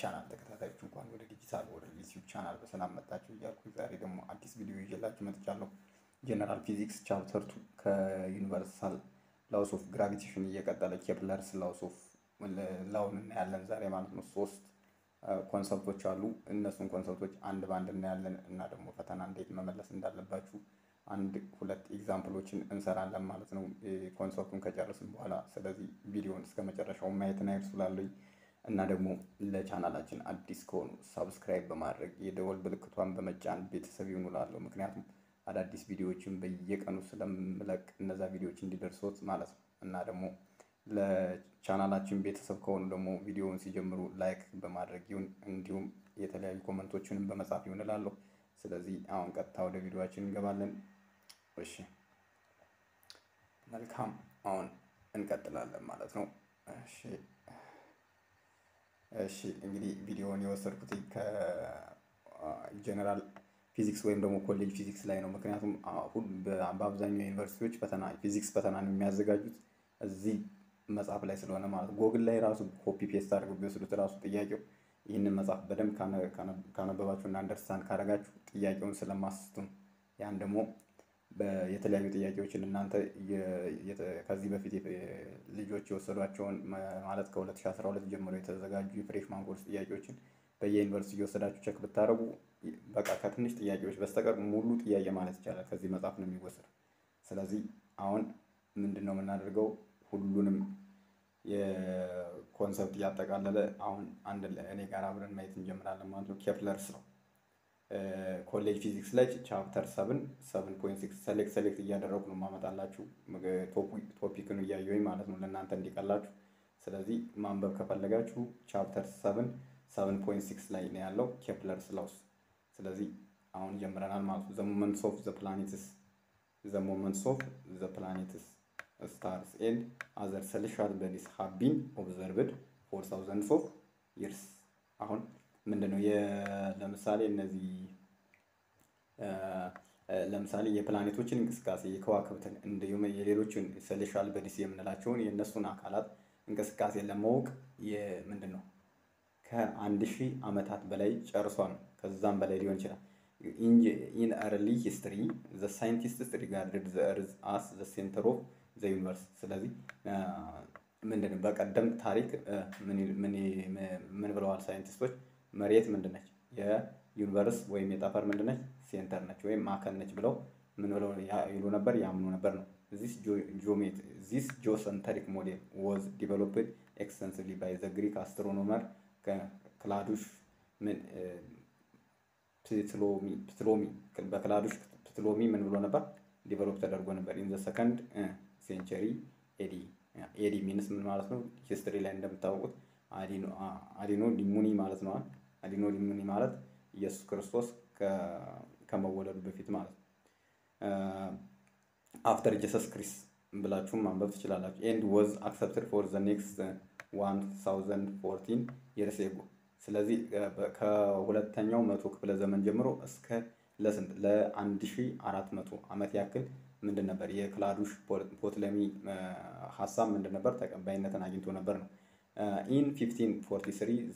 ቻናል ተከታታዮች እንኳን ወደ ዲጂታል ወደ ዩቲዩብ ቻናል በሰላም መጣችሁ እያልኩ ዛሬ ደግሞ አዲስ ቪዲዮ ይዤላችሁ መጥቻለሁ። general physics chapter two ከ universal laws of gravitation እየቀጠለ Kepler's laws of law ን እናያለን ዛሬ ማለት ነው። ሶስት concept ኦች አሉ። እነሱን concept ኦች አንድ በአንድ እናያለን እና ደግሞ ፈተና እንዴት መመለስ እንዳለባችሁ አንድ ሁለት example ኦችን እንሰራለን ማለት ነው concept ኡን ከጨረስን በኋላ። ስለዚህ ቪዲዮን እስከ መጨረሻው ማየትን አይርሱላለኝ እና ደግሞ ለቻናላችን አዲስ ከሆኑ subscribe በማድረግ የደወል ምልክቷን በመጫን ቤተሰብ ይሁኑ እላለሁ። ምክንያቱም አዳዲስ ቪዲዮዎችን በየቀኑ ስለምለቅ እነዛ ቪዲዮዎች እንዲደርሶት ማለት ነው እና ደግሞ ለቻናላችን ቤተሰብ ከሆኑ ደግሞ ቪዲዮውን ሲጀምሩ like በማድረግ ይሁን እንዲሁም የተለያዩ comment ኦችንም በመጻፍ ይሁን እላለሁ። ስለዚህ አሁን ቀጥታ ወደ ቪዲዮችን እንገባለን። እሺ መልካም፣ አሁን እንቀጥላለን ማለት ነው። እሺ እሺ እንግዲህ ቪዲዮውን የወሰድኩት ከ general physics ወይም ደግሞ college physics ላይ ነው። ምክንያቱም በአብዛኛው ዩኒቨርሲቲዎች ፈተና ፊዚክስ ፈተና የሚያዘጋጁት እዚህ መጽሐፍ ላይ ስለሆነ ማለት ጎግል ላይ ራሱ copy paste አድርገው ቢወስዱት ራሱ ጥያቄው ይህንን መጽሐፍ በደንብ ካነበባችሁ እና understand ካደረጋችሁ ጥያቄውን ስለማስቱ ያን ደግሞ የተለያዩ ጥያቄዎችን እናንተ ከዚህ በፊት ልጆች የወሰዷቸውን ማለት ከ2012 ጀምሮ የተዘጋጁ የ freshman course ጥያቄዎችን በየዩኒቨርሲቲ እየወሰዳችሁ check ብታደረጉ በቃ ከትንሽ ጥያቄዎች በስተቀር ሙሉ ጥያቄ ማለት ይቻላል ከዚህ መጽሐፍ ነው የሚወሰደው። ስለዚህ አሁን ምንድን ነው የምናደርገው? ሁሉንም የ concept እያጠቃለለ አሁን አንድ እኔ ጋር አብረን ማየት እንጀምራለን ማለት ነው። Kepler's law college physics ላይ chapter seven seven point six select select እያደረጉ ነው የማመጣላችሁ topic ን እያየሁኝ ማለት ነው ለእናንተ እንዲቀላችሁ። ስለዚህ ማንበብ ከፈለጋችሁ chapter seven seven point six ላይ ነው ያለው Kepler's laws። ስለዚህ አሁን ጀምረናል ማለት ነው። the movements of the planets the movements of the planets stars and other celestial bodies have been observed for thousands of years። አሁን ምንድን ነው ለምሳሌ እነዚህ ለምሳሌ የፕላኔቶችን እንቅስቃሴ የከዋክብትን እንዲሁም የሌሎችን celestial bodies የምንላቸውን የእነሱን አካላት እንቅስቃሴ ለማወቅ ምንድን ነው ከአንድ ሺህ ዓመታት በላይ ጨርሷል። ከዛም በላይ ሊሆን ይችላል። in early history the scientists regarded the earth as the center of the universe። ስለዚህ ምንድን ነው በቀደም ታሪክ ምን ብለዋል ሳይንቲስቶች? መሬት ምንድን ነች? የ universe ወይም የጠፈር ምንድን ነች? center ነች ወይም ማዕከል ነች ብለው ምን ብለው ይሉ ነበር? ያምኑ ነበር ነው። this geocentric model was developed extensively by the Greek astronomer Claudius Ptolemy በ Claudius Ptolemy ምን ብሎ ነበር? develop ተደርጎ ነበር in the second century AD AD means ምን ማለት ነው? history ላይ እንደምታወቁት Anno Domini ማለት ነው። Anno Domini ማለት ኢየሱስ ክርስቶስ ከመወለዱ በፊት ማለት ነው። after Jesus Christ ብላችሁም ማንበብ ትችላላችሁ። and was accepted for the next one years ago። ስለዚህ ከሁለተኛው መቶ ክፍለ ዘመን ጀምሮ እስከ ለስንት ለአንድ ሺህ አራት ዓመት ያክል ምንድን ነበር የ Claudius Ptolemy ሀሳብ ምንድን ነበር ተቀባይነትን አግኝቶ ነበር ነው። in 1543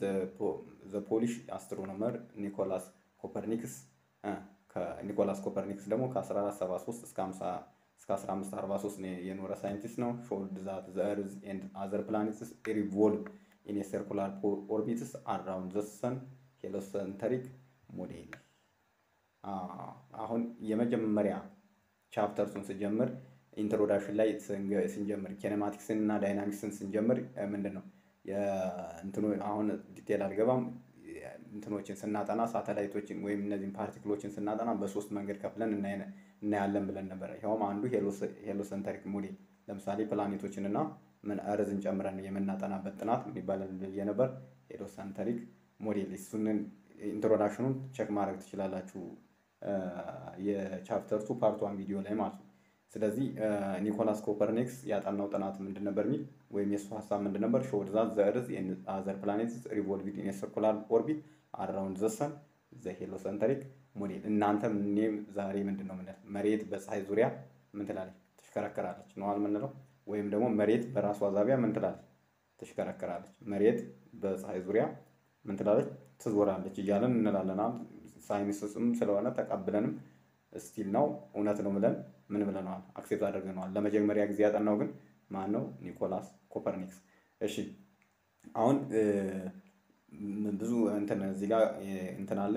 the Polish astronomer Nicolaus Copernicus Nicolaus Copernicus ደግሞ ከ1473 እስከ 1543 የኖረ ሳይንቲስት ነው። showed that the earth and other planets revolve in circular orbits around the sun heliocentric model። አሁን የመጀመሪያ chapters ኡን ስንጀምር introduction ላይ ስንጀምር kinematics ን እና dynamics ን ስንጀምር ምንድን ነው አሁን detail አልገባም። እንትኖችን ስናጠና ሳተላይቶችን ወይም እነዚህን particle ኦችን ስናጠና በሶስት መንገድ ከፍለን እናያለን ብለን ነበር። ይኸውም አንዱ heliocentric model ለምሳሌ ፕላኔቶችን እና ምን earth ን ጨምረን የምናጠናበት ጥናት ምን ይባላል ብዬ ነበር? heliocentric model። እሱንን introduction ኡን check ማድረግ ትችላላችሁ የ chapter two part one ቪዲዮ ላይ ማለት ነው። ስለዚህ Nicolaus Copernicus ያጠናው ጥናት ምንድን ነበር የሚል ወይም የእሱ ሀሳብ ምንድን ነበር? showed that the earth and other planets revolved in circular orbit around the sun the heliocentric ሞዴል። እናንተም እኔም ዛሬ ምንድን ነው ምንል መሬት በፀሐይ ዙሪያ ምን ትላለች? ትሽከረከራለች ነው የምንለው። ወይም ደግሞ መሬት በራሷ ዛቢያ ምን ትላለች? ትሽከረከራለች። መሬት በፀሐይ ዙሪያ ምን ትላለች ትዞራለች እያለን እንላለን። ሳይንስም ስለሆነ ተቀብለንም still ነው እውነት ነው ብለን ምን ብለነዋል? accept አድርገነዋል። ለመጀመሪያ ጊዜ ያጠናው ግን ማን ነው? Nicolaus Copernicus። እሺ አሁን ብዙ እንትን እዚህ ጋር እንትን አለ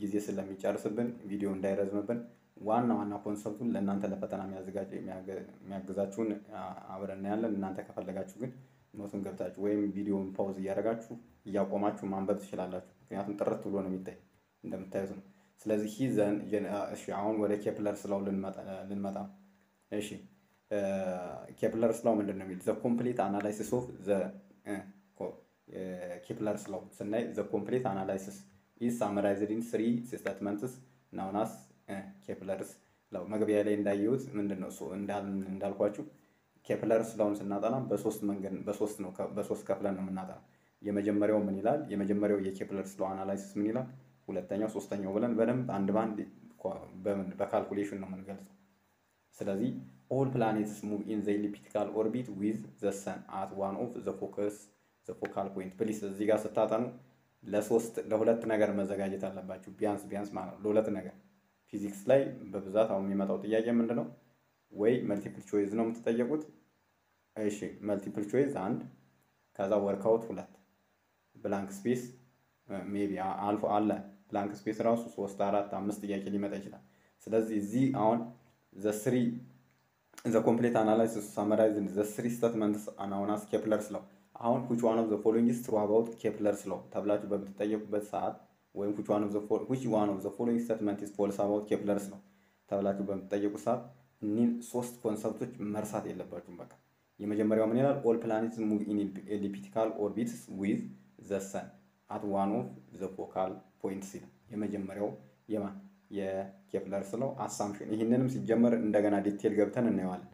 ጊዜ ስለሚጨርስብን ቪዲዮ እንዳይረዝምብን ዋና ዋና concept ኡን ለእናንተ ለፈተና የሚያግዛችሁን አብረን እናያለን። እናንተ ከፈለጋችሁ ግን note ኡን ገብታችሁ ወይም ቪዲዮን pause እያደረጋችሁ እያቆማችሁ ማንበብ ትችላላችሁ። ምክንያቱም ጥርት ብሎ ነው የሚታይ እንደምታዩት ነው። ስለዚህ then እሺ አሁን ወደ Kepler's law ልንመጣ እሺ Kepler's law ምንድን ነው የሚል the complete analysis of the Kepler's law ስናይ the complete analysis is summarized in three statements known as Kepler's law መግቢያ ላይ እንዳየሁት ምንድን ነው እንዳልኳችሁ Kepler's law ን ስናጠና በሶስት መንገድ በሶስት ነው በሶስት ከፍለን ነው የምናጠና። የመጀመሪያው ምን ይላል? የመጀመሪያው የ Kepler's law analysis ምን ይላል? ሁለተኛው፣ ሶስተኛው ብለን በደንብ አንድ በአንድ በ calculation ነው የምንገልጸው። ስለዚህ all planets move in the elliptical orbit with the sun at one of the focus the focal point። Please እዚህ ጋር ስታጠኑ ለሶስት ለሁለት ነገር መዘጋጀት አለባችሁ። ቢያንስ ቢያንስ ማለት ነው ለሁለት ነገር። ፊዚክስ ላይ በብዛት አሁን የሚመጣው ጥያቄ ምንድን ነው? ወይ multiple choice ነው የምትጠየቁት። እሺ multiple choice አንድ፣ ከዛ workout ሁለት፣ blank space maybe አልፎ አለ blank space ራሱ ሶስት አራት አምስት ጥያቄ ሊመጣ ይችላል። ስለዚህ እዚህ አሁን the three the complete analysis summarized the three statements known as Kepler's law አሁን which one of the following is true about Kepler's law ተብላችሁ በምትጠየቁበት ሰዓት ወይም which one of the which one of the following statement is false about Kepler's law ተብላችሁ በምትጠየቁ ሰዓት እኒህን ሶስት concept ኦች መርሳት የለባችሁም። በቃ የመጀመሪያው ምን ይላል? all planets move in elliptical orbits with the sun at one of the focal points ይላል። የመጀመሪያው የማን የ Kepler's law of motion። ይህንንም ሲጀመር እንደገና detail ገብተን እናየዋለን።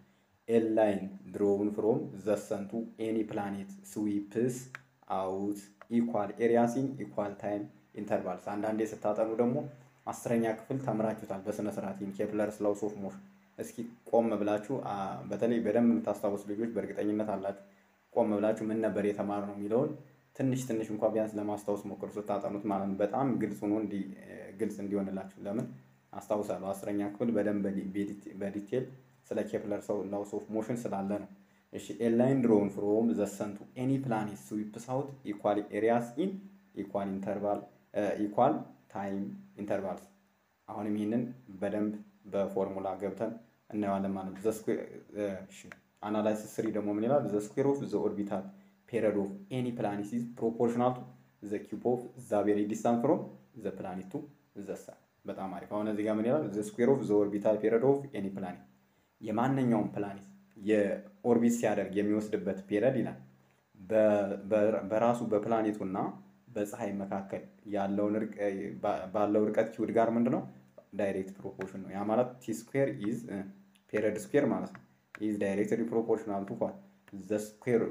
a line drawn from the sun to any planet sweeps out equal areas in equal time intervals። አንዳንዴ ስታጠኑ ደግሞ አስረኛ ክፍል ተምራችሁታል በስነ ስርዓት Kepler's laws of motion። እስኪ ቆም ብላችሁ በተለይ በደንብ የምታስታውሱ ልጆች በእርግጠኝነት አላችሁ። ቆም ብላችሁ ምን ነበር የተማርነው የሚለውን ትንሽ ትንሽ እንኳ ቢያንስ ለማስታወስ ሞክሩ ስታጠኑት ማለት ነው። በጣም ግልጽ ሆኖ ግልጽ እንዲሆንላችሁ። ለምን አስታውሳለሁ አስረኛ ክፍል በደንብ በ detail ስለ Kepler's laws of motion ስላለ ነው። እሺ a line drawn from the sun to any planet sweeps out equal areas in equal interval equal time intervals። አሁንም ይህንን በደንብ በፎርሙላ ገብተን እናየዋለን ማለት ነው። analysis three ደግሞ ምን ይላል? the square of the orbital period of any planet is proportional to the cube of the very distance from the planet to the sun። በጣም አሪፍ። አሁን እዚህ ጋር ምን ይላል? the square of the orbital period of any planet የማንኛውም planet የ orbit ሲያደርግ የሚወስድበት period ይላል በራሱ በፕላኔቱና በፀሐይ መካከል ያለውን ባለው ርቀት cube ጋር ምንድነው direct proportion ነው። ያ ማለት T square is period square ማለት ነው is directly proportional to what the square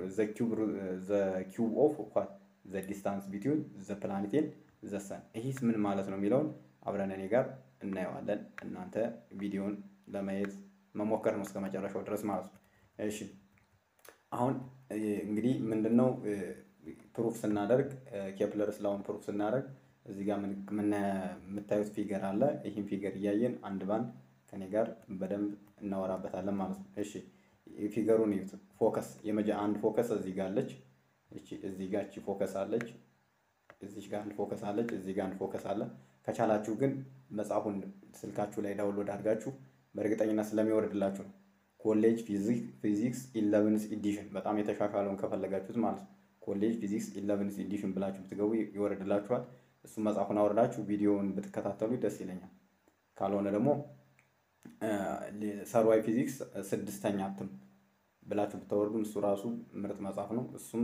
the cube of what the distance between the planet and the sun። ይህስ ምን ማለት ነው የሚለውን አብረን እኔ ጋር እናየዋለን። እናንተ ቪዲዮን ለማየት መሞከር ነው እስከ መጨረሻው ድረስ ማለት ነው። እሺ አሁን እንግዲህ ምንድነው proof ስናደርግ Kepler's law ኡን proof ስናደርግ እዚህ ጋር የምታዩት figure አለ። ይህን figure እያየን አንድ ባንድ ከኔ ጋር በደንብ እናወራበታለን ማለት ነው። እሺ figure ኡን እዩት። focus የመጀ አንድ focus እዚህ ጋር አለች። እቺ እዚህ ጋር እቺ focus አለች። እዚህ ጋር አንድ focus አለች። እዚህ ጋር አንድ focus አለ። ከቻላችሁ ግን መጽሐፉን ስልካችሁ ላይ download አድርጋችሁ በእርግጠኝነት ስለሚወርድላችሁ ነው። College Physics eleventh edition በጣም የተሻሻለውን ከፈለጋችሁት ማለት ነው። College Physics eleventh edition ብላችሁ ብትገቡ ይወርድላችኋል። እሱ መጽሐፉን አውርዳችሁ ቪዲዮውን ብትከታተሉ ደስ ይለኛል። ካልሆነ ደግሞ Serway Physics ስድስተኛ እትም ብላችሁ ብታወርዱ እሱ ራሱ ምርጥ መጽሐፍ ነው። እሱም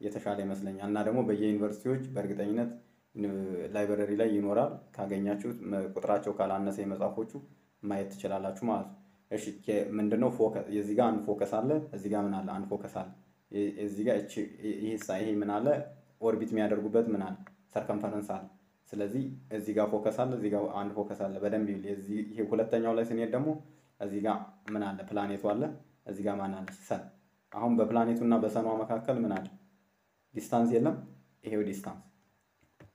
የተሻለ ይመስለኛል እና ደግሞ በየዩኒቨርሲቲዎች በእርግጠኝነት library ላይ ይኖራል። ካገኛችሁት ቁጥራቸው ካላነሰ የመጽሐፎቹ ማየት ትችላላችሁ ማለት ነው። እሺ ምንድነው? የዚህ ጋር አንድ focus አለ። እዚህ ጋር ምን አለ? አንድ focus አለ። እዚህ ጋር ይሄ ምን አለ? orbit የሚያደርጉበት ምን አለ? circumference አለ። ስለዚህ እዚህ ጋር focus አለ፣ እዚህ ጋር አንድ focus አለ። በደንብ ይሄ ሁለተኛው ላይ ስንሄድ ደግሞ እዚህ ጋር ምን አለ? ፕላኔቱ አለ። እዚህ ጋር ማን አለ? sun። አሁን በፕላኔቱ እና በሰኗ መካከል ምን አለ? distance የለም። ይሄው distance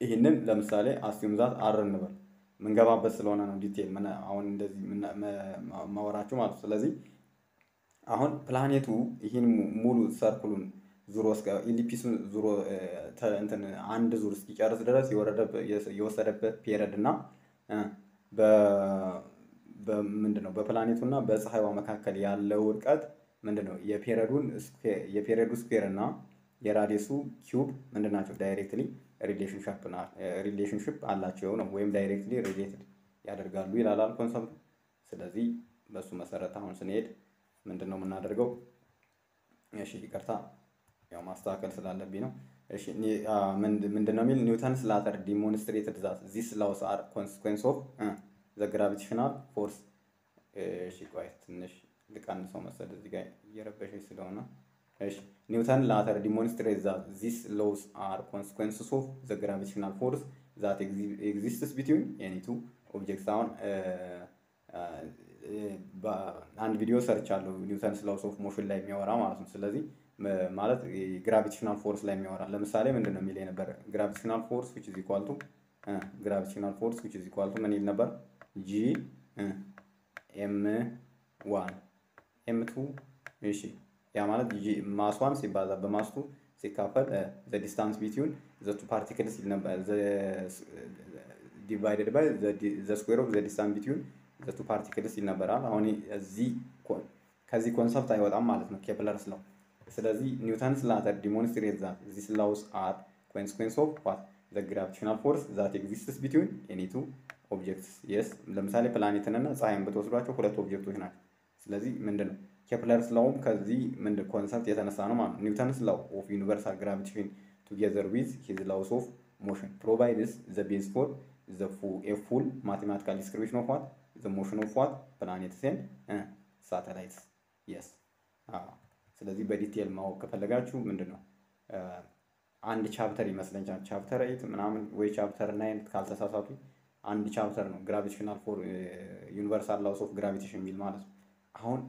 ይህንን ለምሳሌ assume that r እንበል ምንገባበት ስለሆነ ነው detail አሁን እንደዚህ ማወራችሁ ማለት ስለዚህ አሁን ፕላኔቱ ይህን ሙሉ circle ኡን ዙሮ እስከ ellipse ኡን ዙሮ አንድ ዙር እስኪጨርስ ድረስ የወሰደበት period እና ምንድን ነው በፕላኔቱ እና በፀሐይዋ መካከል ያለው ርቀት ምንድን ነው? የ period ኡ square እና የ radius ኡ cube ምንድን ናቸው? directly relationship አላቸው ነው ወይም directly related ያደርጋሉ ይላላል concept ኡ። ስለዚህ በሱ መሰረት አሁን ስንሄድ ምንድን ነው የምናደርገው? እሺ ይቅርታ ያው ማስተካከል ስላለብኝ ነው። ምንድን ነው የሚል Newton's later demonstrated that these laws are consequence of the gravitational force። እሺ ቆይ ትንሽ ልቀንሰው መሰል እዚህ ጋር እየረበሸኝ ስለሆነ። እሺ Newton later demonstrate that these laws are consequences of the gravitational force that exists between any two objects። አሁን አንድ ቪዲዮ ሰርች አለው Newton's laws of motion ላይ የሚያወራ ማለት ነው። ስለዚህ ማለት gravitational force ላይ የሚያወራ ለምሳሌ ምንድን ነው የሚል የነበረ gravitational force which is equal to gravitational force which is equal to ምን ይል ነበር? G m one m two እሺ፣ ያ ማለት G mass one ሲባዛ በ mass two ሲካፈል the distance between the two particles ይል ነበር። divided by the square of the distance between the two particles ይል ነበራል። አሁን እዚህ ከዚህ concept አይወጣም ማለት ነው Kepler's law ስለዚህ Newton's later demonstrate that these laws are consequence of what? the gravitational force that exists between any two objects? የስ ለምሳሌ ፕላኔትን እና ፀሐይን ብትወስዷቸው ሁለት object ኦች ናቸው። ስለዚህ ምንድን ነው Kepler's law ም ከዚህ ምንድን concept የተነሳ ነው ማለት ነው። Newton's law of universal gravitation together with his laws of motion provides the base for the full mathematical description of what? The motion of what? Planets and satellites። Yes ስለዚህ በ detail ማወቅ ከፈለጋችሁ ምንድን ነው አንድ chapter ይመስለኛል chapter eight ምናምን ወይ chapter nine ካልተሳሳቱ አንድ chapter ነው gravitational for universal laws of gravitation የሚል ማለት ነው። አሁን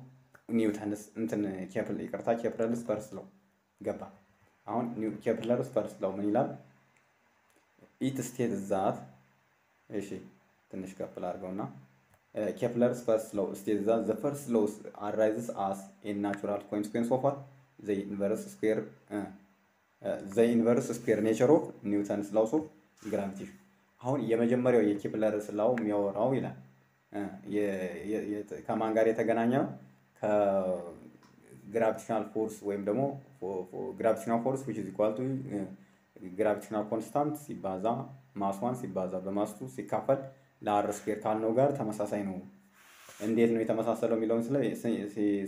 Newton's እንትን Kepl ይቅርታ Kepler's first law ገባ። አሁን Kepler's first law ምን ይላል? It state that እሺ ትንሽ ከፍል አድርገውና Kepler's first law state that the first laws arises as a natural consequence of what the inverse square the inverse square nature of Newton's laws of gravitation። አሁን የመጀመሪያው የ Kepler's law የሚያወራው ይላል ከማን ጋር የተገናኘ ነው? ከ gravitational force ወይም ደግሞ gravitational force which is equal to gravitational constant ሲባዛ mass one ሲባዛ በ mass two ሲካፈል ለ r square ካልነው ጋር ተመሳሳይ ነው። እንዴት ነው የተመሳሰለው የሚለውን ስለ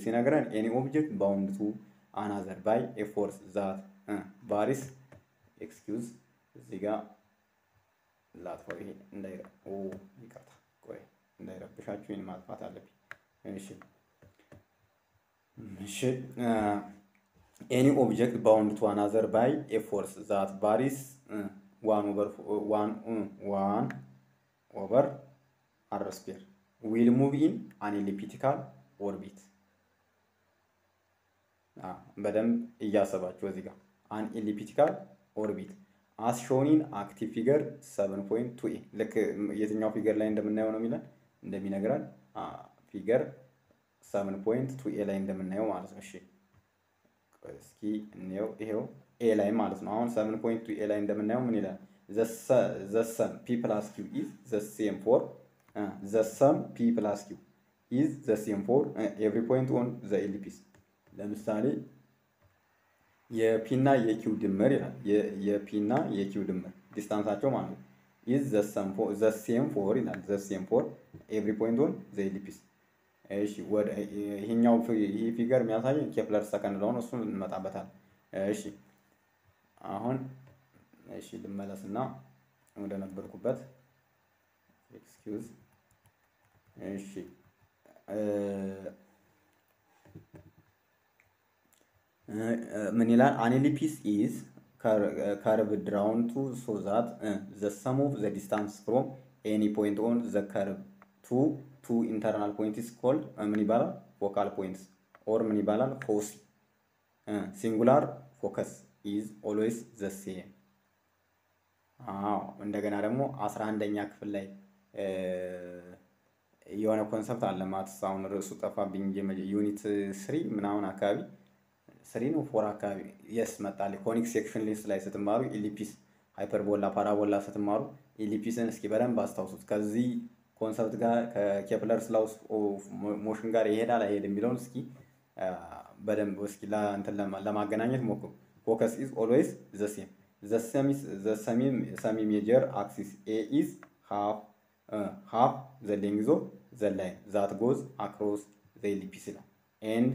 ሲነግረን any object bound to another by a force that varies excuse እዚህ ጋር ላጥፋው። ይሄ እንዳይረ ይቅርታ፣ ቆይ እንዳይረብሻችሁ ይህን ማጥፋት አለብኝ። እሺ እሺ any object bound to another by a force that varies one over one over r will move in an elliptical orbit። በደንብ እያሰባችሁ እዚህ ጋር an elliptical orbit as shown in active figure 7.2 a ልክ የትኛው figure ላይ እንደምናየው ነው የሚለን እንደሚነግረን figure 7.2 a ላይ እንደምናየው ማለት ነው። እሺ እስኪ እንየው። ይሄው a ላይ ማለት ነው። አሁን 7.2 a ላይ እንደምናየው ምን ይላል? The sum p plus q is the same for the sum p plus q is the same for every point on the ellipse። ለምሳሌ የ p ና የ q ድምር ይላል። የ p ና የ q ድምር distance ኣቸው ማለት ነው is the same for ይላል። Same for every point on the ellipse። እሺ ወደ ይሄኛው ይሄ figure የሚያሳየን Kepler second law ን እሱን እንመጣበታል። እሺ አሁን እሺ ልመለስና ወደ ነበርኩበት excuse እሺ ምን ይላል? An ellipse is curved round to so that the sum of the distance from any point on the curve to two internal points called ምን ይባላል? Focal points or ምን ይባላል? Foci singular focus is always the same አዎ። እንደገና ደግሞ አስራ አንደኛ ክፍል ላይ የሆነ ኮንሰፕት አለ ማትስ አሁን ርዕሱ ጠፋብኝ። ዩኒት ስሪ ምናምን አካባቢ ስሪ ነው ፎር አካባቢ። የስ መጣል ኮኒክ ሴክሽን ሊስት ላይ ስትማሩ ኢሊፒስ ሃይፐርቦላ ፓራቦላ ስትማሩ ኢሊፒስን እስኪ በደንብ አስታውሱት። ከዚህ ኮንሰፕት ጋር ከኬፕለርስ ላውስ ሞሽን ጋር ይሄዳል አይሄድ የሚለውን እስኪ በደንብ እስኪ ለማገናኘት ሞክሩ። Focus is always the same semi major axis a is half half the length of the line that goes across the ellipse ይላል and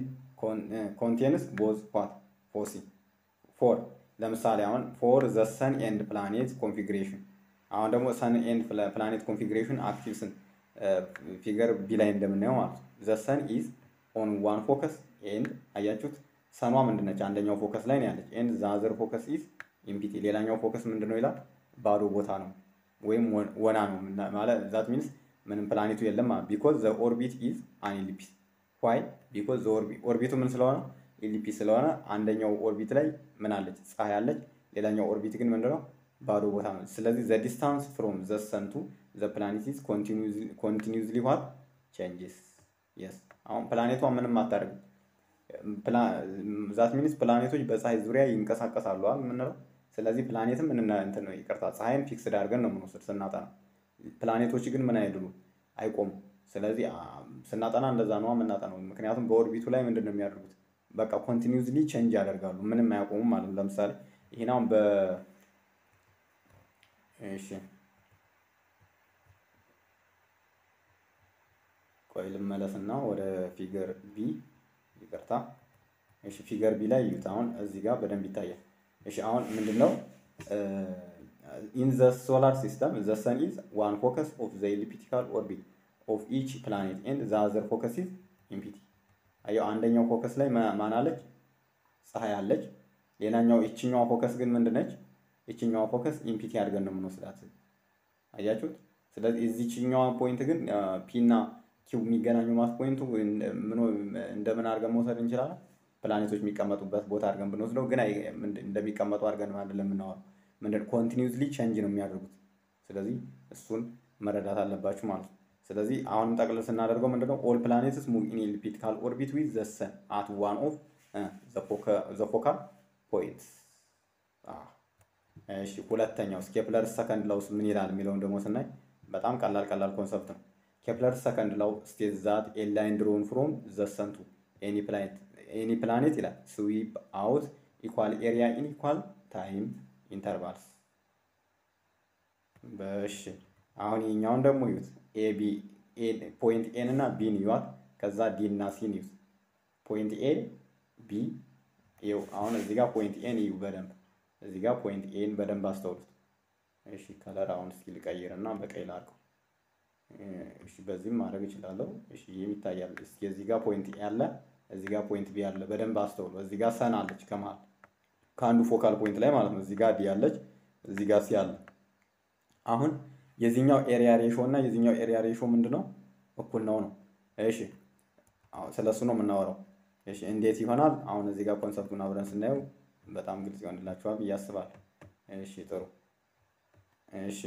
contains both pat foci for ለምሳሌ አሁን for the sun and planet configuration አሁን ደግሞ sun and planet configuration active ስን figure b ላይ እንደምናየው ማለት ነው the sun is on one focus and አያችሁት sun ኗ ምንድነች አንደኛው focus ላይ ነው ያለች and the other focus is empty ሌላኛው focus ምንድነው ይላል? ባዶ ቦታ ነው ወይም ወና ነው ማለት that means ምንም ፕላኔቱ የለም because the orbit is an ellipse why because orbit ኡ ምን ስለሆነ? Ellipse ስለሆነ አንደኛው orbit ላይ ምን አለች? ፀሐይ አለች። ሌላኛው orbit ግን ምንድነው? ባዶ ቦታ ነው። ስለዚህ the distance from the sun to the planet is continuously what changes yes አሁን ፕላኔቷ ምንም አታደርግም። That means ፕላኔቶች በፀሐይ ዙሪያ ይንቀሳቀሳሉ። የምንለው ስለዚህ ፕላኔትም እንትን ነው ይቅርታ ፀሐይን fixed አድርገን ነው የምንወስድ ስናጠና ፕላኔቶች ግን ምን አይደሉ አይቆሙም። ስለዚህ ስናጠና እንደዛ ነው የምናጠናው ምክንያቱም በ orbit ኡ ላይ ምንድን ነው የሚያደርጉት? በቃ continuously change ያደርጋሉ። ምንም አያቆሙም ማለት ለምሳሌ ይህን አሁን በ እሺ። ቆይ ልመለስና ወደ figure b። ይቅርታ። እሺ figure b ላይ እዩት። አሁን እዚህ ጋር በደንብ ይታያል እሺ አሁን ምንድነው? In the solar system the sun is one focus of the elliptical orbit of each planet and the other focus is empty አየው አንደኛው focus ላይ ማን አለች? ፀሐይ አለች። ሌላኛው ይችኛዋ focus ግን ምንድነች ይችኛዋ focus empty አድርገን ነው የምንወስዳት። አያችሁት? ስለዚህ እዚችኛዋ point ግን P እና Q የሚገናኙ mass point ኡ እንደምን አድርገን መውሰድ እንችላለን ፕላኔቶች የሚቀመጡበት ቦታ አድርገን ብንወስደው ግን እንደሚቀመጡ አድርገን አይደለም የምናወራው። ምንድን continuously change ነው የሚያደርጉት። ስለዚህ እሱን መረዳት አለባችሁ ማለት ነው። ስለዚህ አሁንም ጠቅልል ስናደርገው ምንድነው all planets move in elliptical orbit with the sun at one of the focal point እሺ ሁለተኛው ኬፕለር second laws ምን ይላል የሚለውን ደግሞ ስናይ በጣም ቀላል ቀላል concept ነው። ኬፕለር second law state that a line drawn from the sun to any planet any planet ይላል sweep out equal area in equal time intervals በእሺ። አሁን ይኛውን ደግሞ ይዩት AB point A ን እና B ን እዩዋት ከዛ D እና C ን ይዩት point A B ይኸው አሁን እዚህ ጋር ፖይንት ኤን እዩ በደንብ። እዚህ ጋር ፖይንት ኤን በደንብ አስተውሉት። እሺ color አሁን እስኪ ልቀይር እና በቀይ ላድርገው። እሺ በዚህም ማድረግ እችላለሁ። እሺ ይህም ይታያል እስኪ እዚህ ጋር point A አለ እዚህ ጋር point B አለ በደንብ አስተውሉ። እዚህ ጋር sun አለች ከመሃል ከአንዱ focal point ላይ ማለት ነው። እዚህ ጋር D አለች እዚህ ጋር C አለ። አሁን የዚህኛው area ratio እና የዚህኛው area ratio ምንድነው? እኩል ነው ነው። እሺ ስለሱ ነው የምናወራው። እሺ እንዴት ይሆናል? አሁን እዚህ ጋር concept ኡን አብረን ስናየው በጣም ግልጽ ይሆንላችኋል ብዬ አስባለሁ። እሺ ጥሩ። እሺ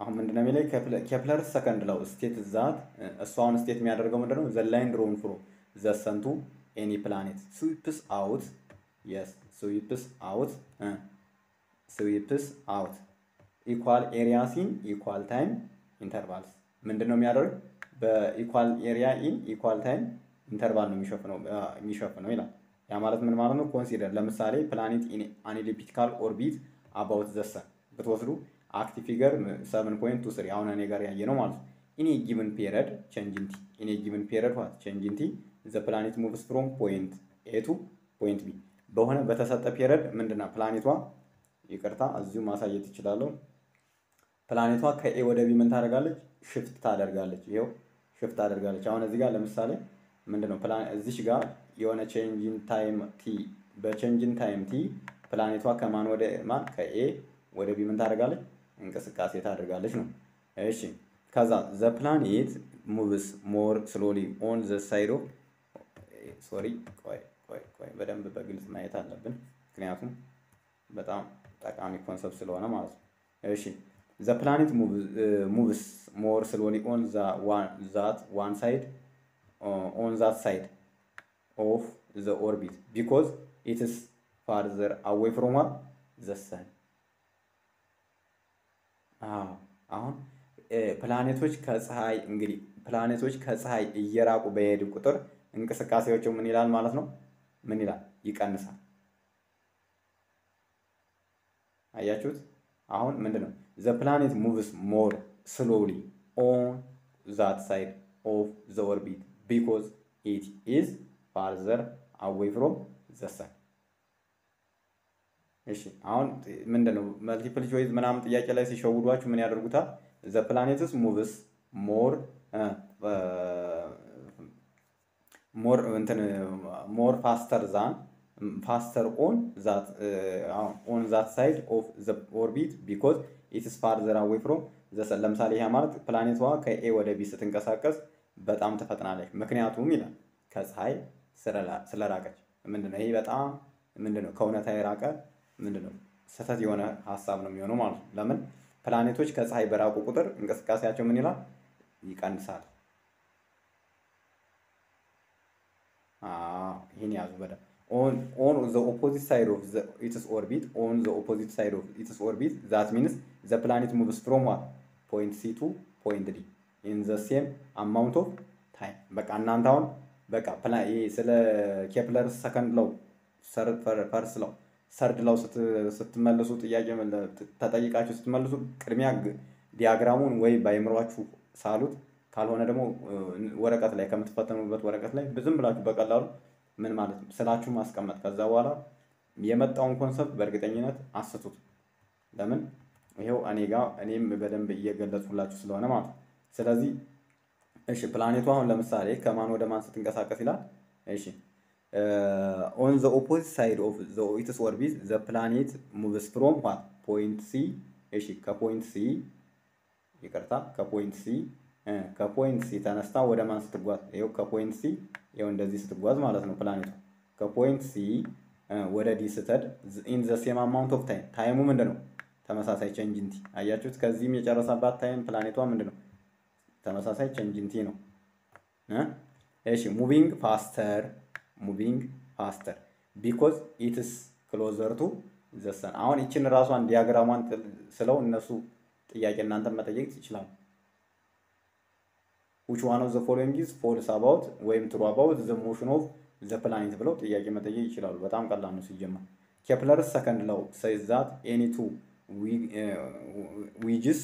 አሁን ምንድነው የሚለኝ? ኬፕለር second law state that እሱ state የሚያደርገው ምንድነው? the drawn from the sun to any planet sweeps out yes sweeps out sweeps out equal areas in equal time intervals ምንድን ነው የሚያደርግ? በ equal area in equal time interval ነው የሚሸፍነው ይላል። ያ ማለት ምን ማለት ነው? consider ለምሳሌ planet an elliptical orbit about the sun ብትወስዱ active figure seven point two three አሁን እኔ ጋር ያየ ነው። ማለት ነው ኢን ጊቭን ፔሪድ ቼንጅንቲ ኢን ጊቭን ፔሪድ ዋት ቼንጅንቲ the planet moves from point A to point B በሆነ በተሰጠ period ምንድና ፕላኔቷ ይቅርታ እዚሁ ማሳየት ይችላለሁ ፕላኔቷ ከ A ወደ B ምን ታደርጋለች? shift ታደርጋለች። ይኸው shift ታደርጋለች። አሁን እዚህ ጋር ለምሳሌ ምንድነው? እዚች ጋር የሆነ change in time t በ change in time t ፕላኔቷ ከማን ወደ ማን? ከ A ወደ B ምን ታደርጋለች? እንቅስቃሴ ታደርጋለች ነው። እሺ ከዛ the planet moves more slowly on the side of sorry ቆይ ቆይ ቆይ በደንብ በግልጽ ማየት አለብን ምክንያቱም በጣም ጠቃሚ concept ስለሆነ ማለት ነው እሺ the planet moves more slowly on that one side on that side of the orbit because it's farther away from the sun። አሁን ፕላኔቶች ከፀሐይ እንግዲህ ፕላኔቶች ከፀሐይ እየራቁ በሄዱ ቁጥር እንቅስቃሴያቸው ምን ይላል ማለት ነው? ምን ይላል? ይቀንሳል። አያችሁት? አሁን ምንድን ነው the planet moves more slowly on that side of the orbit because it is farther away from the sun። እሺ አሁን ምንድን ነው multiple choice ምናምን ጥያቄ ላይ ሲሸውዷችሁ ምን ያደርጉታል? the planets moves more more እንትን more faster than faster on that on that side of the orbit because it's farther away from ለምሳሌ ይሄ ማለት ፕላኔቷ ከ A ወደ B ስትንቀሳቀስ በጣም ትፈጥናለች። ምክንያቱም ይላል ከፀሐይ ስለራቀች። ምንድነው ይሄ በጣም ምንድነው ከእውነታ የራቀ ምንድነው ስህተት የሆነ ሀሳብ ነው የሚሆነው ማለት ነው። ለምን ፕላኔቶች ከፀሐይ በራቁ ቁጥር እንቅስቃሴያቸው ምን ይላል? ይቀንሳል። ይህን ያዙ በደምብ። on the opposite side of its orbit on the opposite side of its orbit that means the planet moves from what point C to point D in the same amount of time። በቃ እናንተ አሁን በቃ ስለ ኬፕለር second law first law third law ስትመልሱ ጥያቄ ተጠይቃችሁ ስትመልሱ ቅድሚያ diagram ኡን ወይ በአይምሯችሁ ሳሉት፣ ካልሆነ ደግሞ ወረቀት ላይ ከምትፈተኑበት ወረቀት ላይ ዝም ብላችሁ በቀላሉ ምን ማለት ነው ስላችሁ ማስቀመጥ። ከዛ በኋላ የመጣውን concept በእርግጠኝነት አትስቱት። ለምን ይሄው እኔ ጋር እኔም በደንብ እየገለጽኩላችሁ ስለሆነ ማለት ነው። ስለዚህ እሺ ፕላኔቱ አሁን ለምሳሌ ከማን ወደ ማን ስትንቀሳቀስ ይላል። እሺ on the opposite side of the its orbit the planet moves from point C። እሺ ከ point C ይቅርታ፣ ከ point C ከ point C ተነስታ ወደ ማን ስትጓዝ? ይኸው ከ point C ይኸው እንደዚህ ስትጓዝ ማለት ነው ፕላኔቱ ከ point C ወደ D ስትሄድ in the same amount of time። time ኡ ምንድን ነው? ተመሳሳይ change in t። አያችሁት? ከዚህም የጨረሰባት time ፕላኔቷ ምንድን ነው? ተመሳሳይ change in t ነው። እሺ moving faster moving faster because it's closer to the አሁን ይችን ራሷን ዲያግራሟን ስለው እነሱ ጥያቄ እናንተ መጠየቅ ይችላሉ። which one of the following is false about ወይም true about the motion of the planet ብለው ጥያቄ መጠየቅ ይችላሉ። በጣም ቀላል ነው ሲጀመር። Kepler's second law says that any two wedges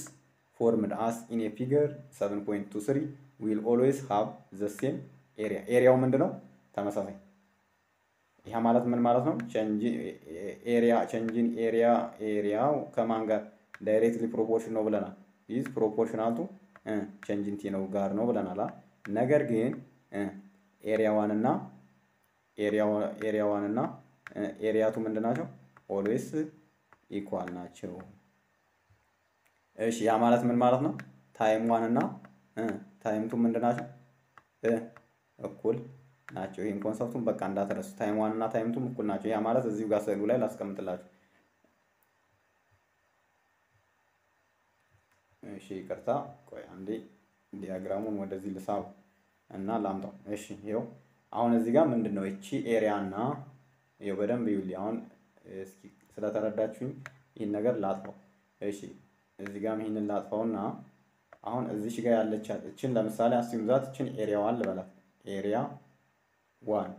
formed as in figure 7.23 will always have the same area። area ው ምንድን ነው? ተመሳሳይ። ይህ ማለት ምን ማለት ነው? area change in area area ው ከማን ጋር directly proportion ነው ብለናል። is proportional to change in t ነው ጋር ነው ብለናል። ነገር ግን area one እና ምንድን ናቸው? always equal ናቸው። እሺ ያ ማለት ምን ማለት ነው? time one እና time two ምንድን ናቸው? እኩል ናቸው። ይህን concept ኡን በቃ እንዳትረሱ። time one እና time two ም እኩል ናቸው። ያ ማለት እዚሁ ጋር ስዕሉ ላይ ላስቀምጥላችሁ። እሺ ይቅርታ፣ ቆይ አንዴ ዲያግራሙን ወደዚህ ልሳብ እና ላምጣው። እሺ ይኸው አሁን እዚህ ጋር ምንድን ነው እቺ area እና ይኸው በደንብ ይኸውልኝ። አሁን እስኪ ስለተረዳችሁኝ ይህን ነገር ላጥፋው። እሺ እዚህ ጋር ይህንን ላጥፋውና አሁን እዚች ጋር ያለች እችን ለምሳሌ assume that እችን area one ልበላት area one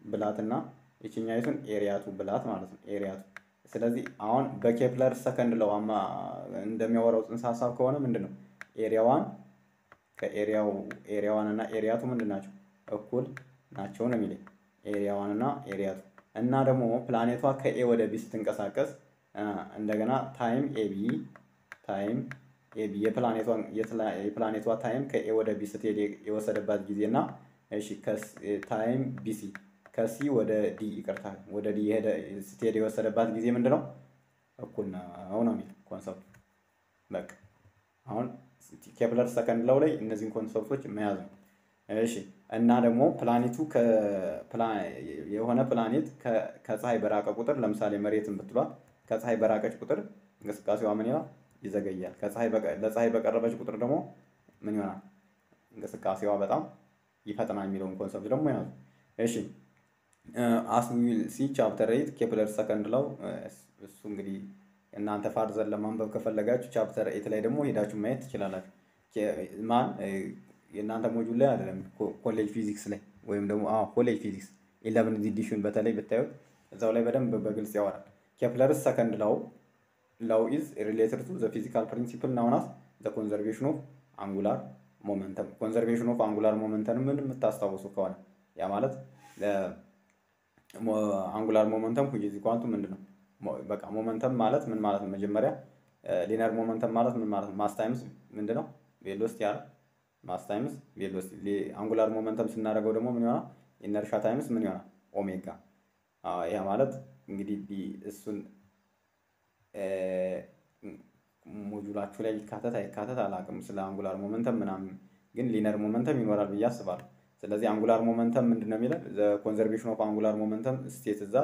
ብላትና የችኛይቱን area two ብላት ማለት ነው። area two ስለዚህ አሁን በ Kepler second law አማ እንደሚያወራው ጽንሰ ሀሳብ ከሆነ ምንድን ነው area one ከ area ው area one እና area two ምንድን ናቸው? እኩል ናቸው ነው የሚለኝ area one እና area two እና ደግሞ ፕላኔቷ ከ A ወደ B ስትንቀሳቀስ እንደገና time AB time AB የፕላኔቷ time ከ A ወደ B ስትሄድ የወሰደባት ጊዜ እና እሺ time BC ከ C ወደ D ይቅርታ ወደ D ስትሄድ የወሰደባት ጊዜ ምንድን ነው? እኩል ነው ነው የሚል concept ኡ። በቃ አሁን Kepler second law ላይ እነዚህን concept ኦች መያዝ ነው። እሺ እና ደግሞ ፕላኔቱ የሆነ ፕላኔት ከፀሐይ በራቀ ቁጥር ለምሳሌ መሬትን ብትሏት ከፀሐይ በራቀች ቁጥር እንቅስቃሴዋ ምን ይላል? ይዘገያል። ለፀሐይ በቀረበች ቁጥር ደግሞ ምን ይሆናል? እንቅስቃሴዋ በጣም ይፈጥናል የሚለውን concept ደግሞ ያዙ። እሺ as we'll see chapter eight Kepler second law እሱ እንግዲህ እናንተ further ለማንበብ ከፈለጋችሁ chapter eight ላይ ደግሞ ሄዳችሁ ማየት ትችላላችሁ። ማን የእናንተ module ላይ አይደለም college physics ላይ ወይም ደግሞ college physics eleven edition በተለይ ብታዩት እዛው ላይ በደንብ በግልጽ ያወራል። Kepler's second law law is related to the physical principle known as the conservation of angular momentum conservation of angular momentum ምን የምታስታውሱ ከሆነ ያ ማለት angular momentum ሁጅ ኳንቱ ምንድን ነው? በቃ momentum ማለት ምን ማለት ነው? መጀመሪያ linear momentum ማለት ምን ማለት ነው? mass times ምንድን ነው? velocity ያለ mass times velocity። angular momentum ስናደርገው ደግሞ ምን ይሆናል? inertia times ምን ይሆናል? ኦሜጋ። ያ ማለት እንግዲህ እሱን module ኣችሁ ላይ ይካተት አይካተት አላውቅም፣ ስለ angular momentum ምናምን፣ ግን linear momentum ይኖራል ብዬ አስባለሁ። ስለዚህ angular momentum ምንድን ነው የሚለን? conservation of angular momentum states that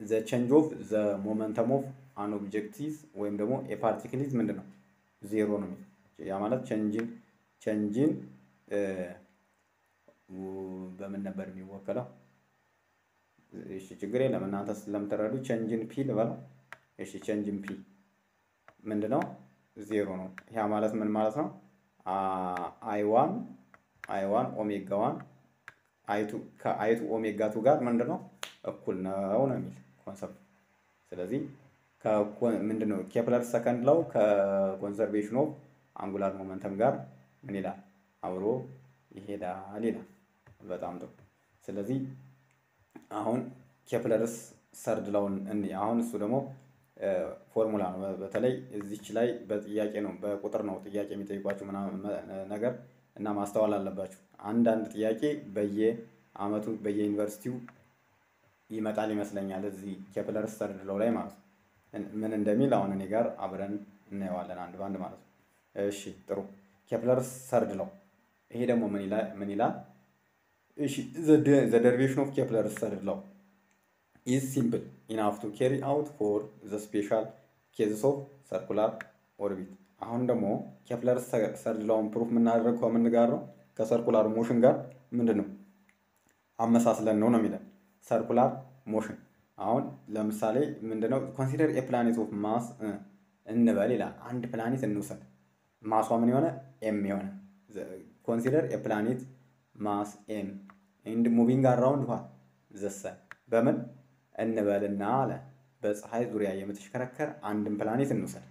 the change of the momentum of an object ወይም ደግሞ የ particles ምንድን ነው ዜሮ ነው። ያ ማለት change in change in በምን ነበር የሚወከለው? እሺ ችግር የለም እናንተ ስለምትረዱ change in p ልበለው። እሺ change in p ምንድነው? ዜሮ ነው። ያ ማለት ምን ማለት ነው? I one I one omega one I two ከ I two omega two ጋር ምንድነው እኩል ነው ነው የሚል concept። ስለዚህ ምንድነው Kepler second law ከ conservation of angular momentum ጋር ምን ይላል አብሮ ይሄዳል ይላል። በጣም ጥሩ። ስለዚህ አሁን Kepler's third law ን አሁን እሱ ደግሞ ፎርሙላ ነው። በተለይ እዚች ላይ በጥያቄ ነው በቁጥር ነው ጥያቄ የሚጠይቋችሁ ነገር እና ማስተዋል አለባችሁ። አንዳንድ ጥያቄ በየአመቱ በየዩኒቨርሲቲው ይመጣል ይመስለኛል። እዚህ Kepler's third law ላይ ማለት ነው። ምን እንደሚል አሁን እኔ ጋር አብረን እናየዋለን አንድ በአንድ ማለት ነው። እሺ ጥሩ። Kepler's third ይሄ ደግሞ ምን ይላል? እሺ the derivation of Kepler's third is simple enough to carry out for the special cases of circular orbit። አሁን ደግሞ Kepler third law ን proof የምናደርግ ከምን ጋር ነው? ከ circular motion ጋር ምንድን ነው አመሳስለን ነው ነው የሚለን circular motion። አሁን ለምሳሌ ምንድነው consider a planet of mass እንበል ይላል። አንድ ፕላኔት እንውሰድ። ማሷ ምን የሆነ M የሆነ consider a planet mass M and moving around the sun በምን እንበልና አለ በፀሐይ ዙሪያ የምትሽከረከር አንድን ፕላኔት እንውሰድ።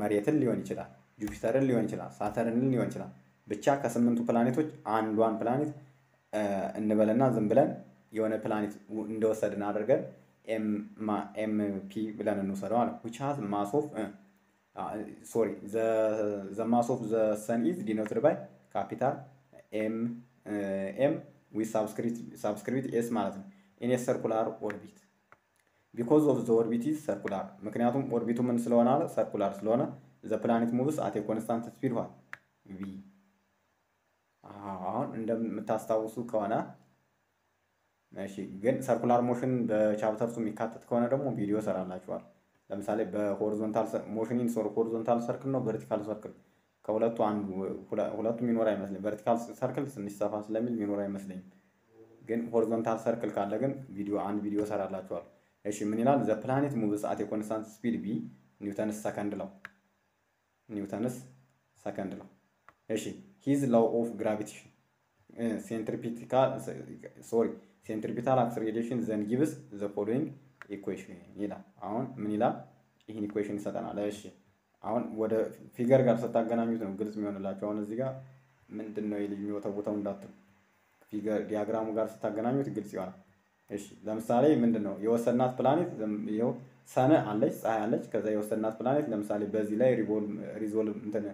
መሬትን ሊሆን ይችላል፣ ጁፒተርን ሊሆን ይችላል፣ ሳተርንን ሊሆን ይችላል። ብቻ ከስምንቱ ፕላኔቶች አንዷን ፕላኔት እንበልና ዝም ብለን የሆነ ፕላኔት እንደወሰድን አድርገን MP ብለን እንውሰደው አለ which has sorry the mass is denoted by capital M M with subscript S ማለት ነው in circular orbit because of the orbit is circular ምክንያቱም orbit ኡ ምን ስለሆነ circular ስለሆነ the planet moves at constant speed what V አሁን እንደምታስታውሱ ከሆነ እሺ ግን circular motion በ chapter two የሚካተት ከሆነ ደግሞ ቪዲዮ ሰራላችኋል። ለምሳሌ በ horizontal motion in horizontal circle ነው vertical circle ከሁለቱ አንዱ ሁለቱ ሚኖር አይመስለኝም። vertical circle ትንሽ ሰፋ ስለሚል ሚኖር አይመስለኝም። ግን horizontal circle ካለ ግን ቪዲዮ አንድ ቪዲዮ ሰራላችኋል። እሺ ምን ይላል? the planet moves at constant speed V Newton's second law Newton's second law እሺ his law of gravitation centripetical sorry centripetal acceleration then gives the following equation ይላል። አሁን ምን ይላል? ይህን equation ይሰጠናል። እሺ አሁን ወደ figure ጋር ስታገናኙት ነው ግልጽ የሚሆንላችሁ። አሁን እዚህ ጋር ምንድን ነው ይሄ ልጅ የሚወተውተው እንዳትሉ፣ diagram ኡ ጋር ስታገናኙት ግልጽ ይሆናል። እሺ ለምሳሌ ምንድን ነው የወሰድናት ፕላኔት ይኸው sun አለች፣ ፀሐይ አለች። ከዛ የወሰድናት ፕላኔት ለምሳሌ በዚህ ላይ revolve እንትን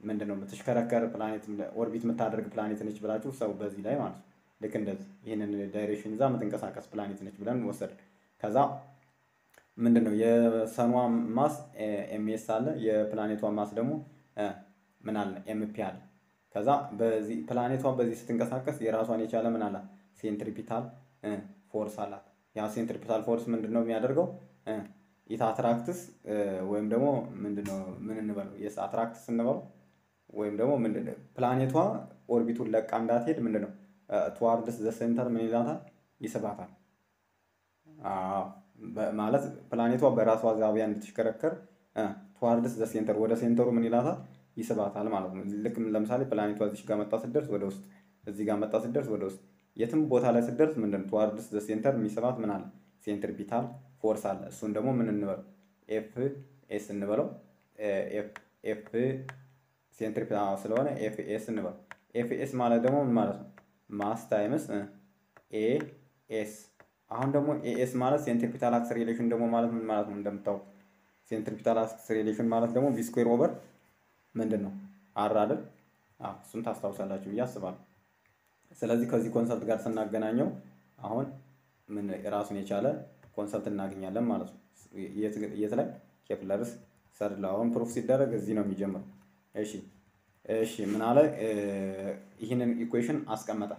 ምንድን ነው የምትሽከረከር ፕላኔት orbit የምታደርግ ፕላኔት ነች ብላችሁ ሰው በዚህ ላይ ማለት ነው ልክ እንደዚህ ይህንን direction ይዛ የምትንቀሳቀስ ፕላኔት ነች ብለን ወሰድን። ከዛ ምንድን ነው የ sun ዋ mass MS አለ፣ የፕላኔቷ mass ደግሞ ምን አለ MP አለ። ከዛ በዚህ ፕላኔቷ በዚህ ስትንቀሳቀስ የራሷን የቻለ ምን አላት centripetal force አላት። ያ centripetal force ምንድን ነው የሚያደርገው? it ወይም ደግሞ ምንድነው ምን እንበለው yes attracts እንበለው ወይም ደግሞ ፕላኔቷ orbit ኡን ለቃ እንዳትሄድ ምንድነው towards the center ምን ይላታል? ይስባታል። ማለት ፕላኔቷ በራሷ ዛቢያ እንድትሽከረከር towards the center ወደ center ኡ ምን ይላታል? ይስባታል ማለት ነው። ልክ ለምሳሌ ፕላኔቷ እዚህ ጋር መጣ ስትደርስ ወደ ውስጥ፣ እዚህ ጋር መጣ ስትደርስ ወደ ውስጥ፣ የትም ቦታ ላይ ስትደርስ ምንድን towards the center የሚስባት ምን አለ? centripetal force አለ። እሱን ደግሞ ምን እንበለው? FC እንበለው። F centripetal ስለሆነ FC እንበለው። FC ማለት ደግሞ ምን ማለት ነው? mass times AC። አሁን ደግሞ AC ማለት centripetal acceleration ደግሞ ማለት ምን ማለት ነው? እንደምታውቁት centripetal acceleration ማለት ደግሞ V over ምንድን ነው R አይደል? እሱን ታስታውሳላችሁ ብዬ አስባለሁ። ስለዚህ ከዚህ concept ጋር ስናገናኘው አሁን ምን ራሱን የቻለ concept እናገኛለን ማለት ነው። የት ላይ Kepler's third አሁን proof ሲደረግ እዚህ ነው የሚጀምረው። እሺ እሺ ምን አለ? ይህንን equation አስቀመጠ።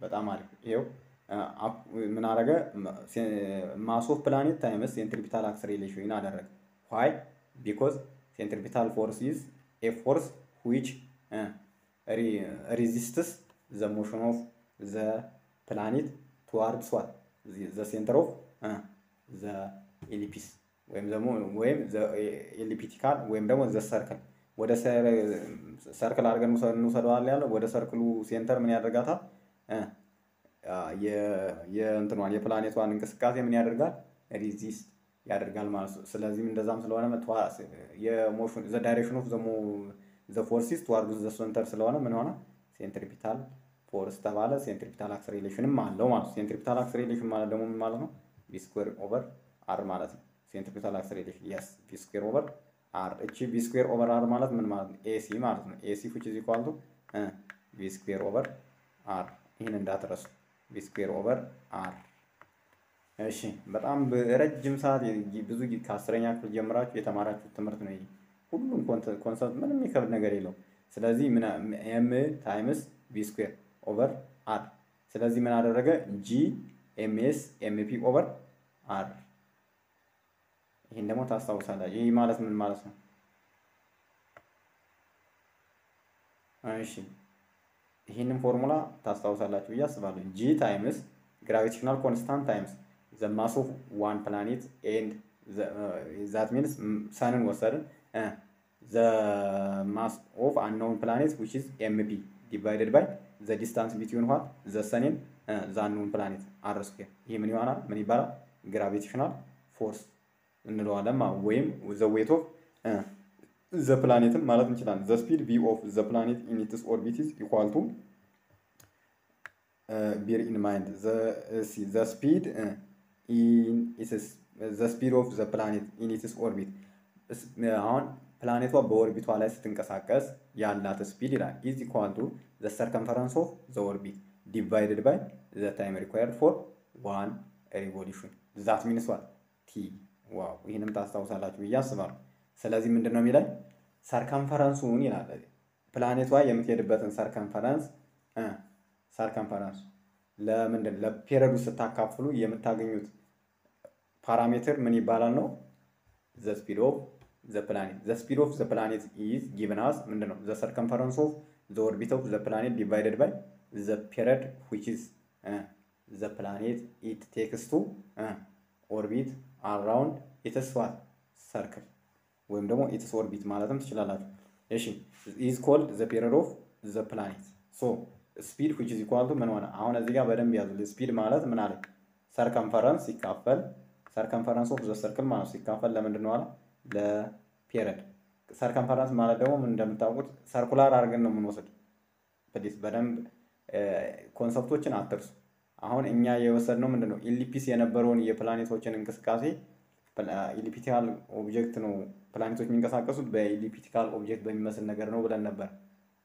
በጣም አሪፍ። ይሄው ምን አደረገ? mass of planet times centripetal acceleration አደረገ። why because centripetal force is a force which resists the motion of the planet towards what the center of the ellipse ወይም ደግሞ ወይም elliptical ወይም ደግሞ the circle ወደ circle አድርገን እንውሰደዋል ያለው ወደ circle ኡ center ምን ያደርጋታል? የእንትኗን የፕላኔቷን እንቅስቃሴ ምን ያደርጋል? resist ያደርጋል ማለት ነው። ስለዚህም እንደዛም ስለሆነ direction of the force is toward the center ስለሆነ ምን ሆነ? centripetal force ተባለ። centripetal acceleration ም አለው ማለት ነው። centripetal acceleration ማለት ደግሞ ምን ማለት ነው? V square over R ማለት ነው። centripetal acceleration yes V square over R። እቺ V square over R ማለት ምን ማለት ነው? AC ማለት ነው። AC which is equal V square over R። ይህን እንዳትረሱ። V square over R። እሺ በጣም ረጅም ሰዓት ብዙ ከአስረኛ ክፍል ጀምራችሁ የተማራችሁት ትምህርት ነው። ሁሉም concept ምንም የሚከብድ ነገር የለውም። ስለዚህ M times V square over R። ስለዚህ ምን አደረገ? G MS MP over R። ይህን ደግሞ ታስታውሳላችሁ። ይህ ማለት ምን ማለት ነው? እሺ ይህንን ፎርሙላ ታስታውሳላችሁ ብዬ አስባለሁ። G times gravitational constant times the mass of one planet and that means sun ን ወሰድን the mass of unknown planet which is MP divided by the distance between what the sun and the unknown planet R square። ይህ ምን ይሆናል? ምን ይባላል? gravitational force እንለዋለን ወይም the weight of the planet ም ማለት እንችላለን። the speed V of the planet in its orbit is equal to bear in mind the speed in its the speed of the planet in its orbit አሁን ፕላኔቷ በ orbit ቷ ላይ ስትንቀሳቀስ ያላት speed ይላል is equal to the circumference of the orbit divided by the time required for one revolution that means T። wow ይህንም ታስታውሳላችሁ ብዬ አስባለሁ። ስለዚህ ምንድን ነው የሚለኝ circumference ኡን ይላል። ፕላኔቷ የምትሄድበትን circumference circumference ለምንድን ለ period ኡ ስታካፍሉ የምታገኙት parameter ምን ይባላል ነው? the speed of the planet the speed of the planet is given as ምንድን ነው? the circumference of the orbit of the planet divided by the period which is the planet it takes to orbit around its circle ወይም ደግሞ its orbit ማለትም ትችላላችሁ። እሺ is called the period of the planet so speed which is equal to ምን ሆነ? አሁን እዚህ ጋር በደንብ ያዙ። speed ማለት ምን አለ? circumference ሲካፈል circumference of the circle ማለት ሲካፈል ለምንድን ነው አለ? ለ period። circumference ማለት ደግሞ እንደምታውቁት circular አድርገን ነው የምንወስድ። please በደንብ concept ኦችን አትርሱ። አሁን እኛ የወሰድነው ምንድን ነው ellipse የነበረውን የፕላኔቶችን እንቅስቃሴ elliptical object ነው ፕላኔቶች የሚንቀሳቀሱት በ elliptical object በሚመስል ነገር ነው ብለን ነበር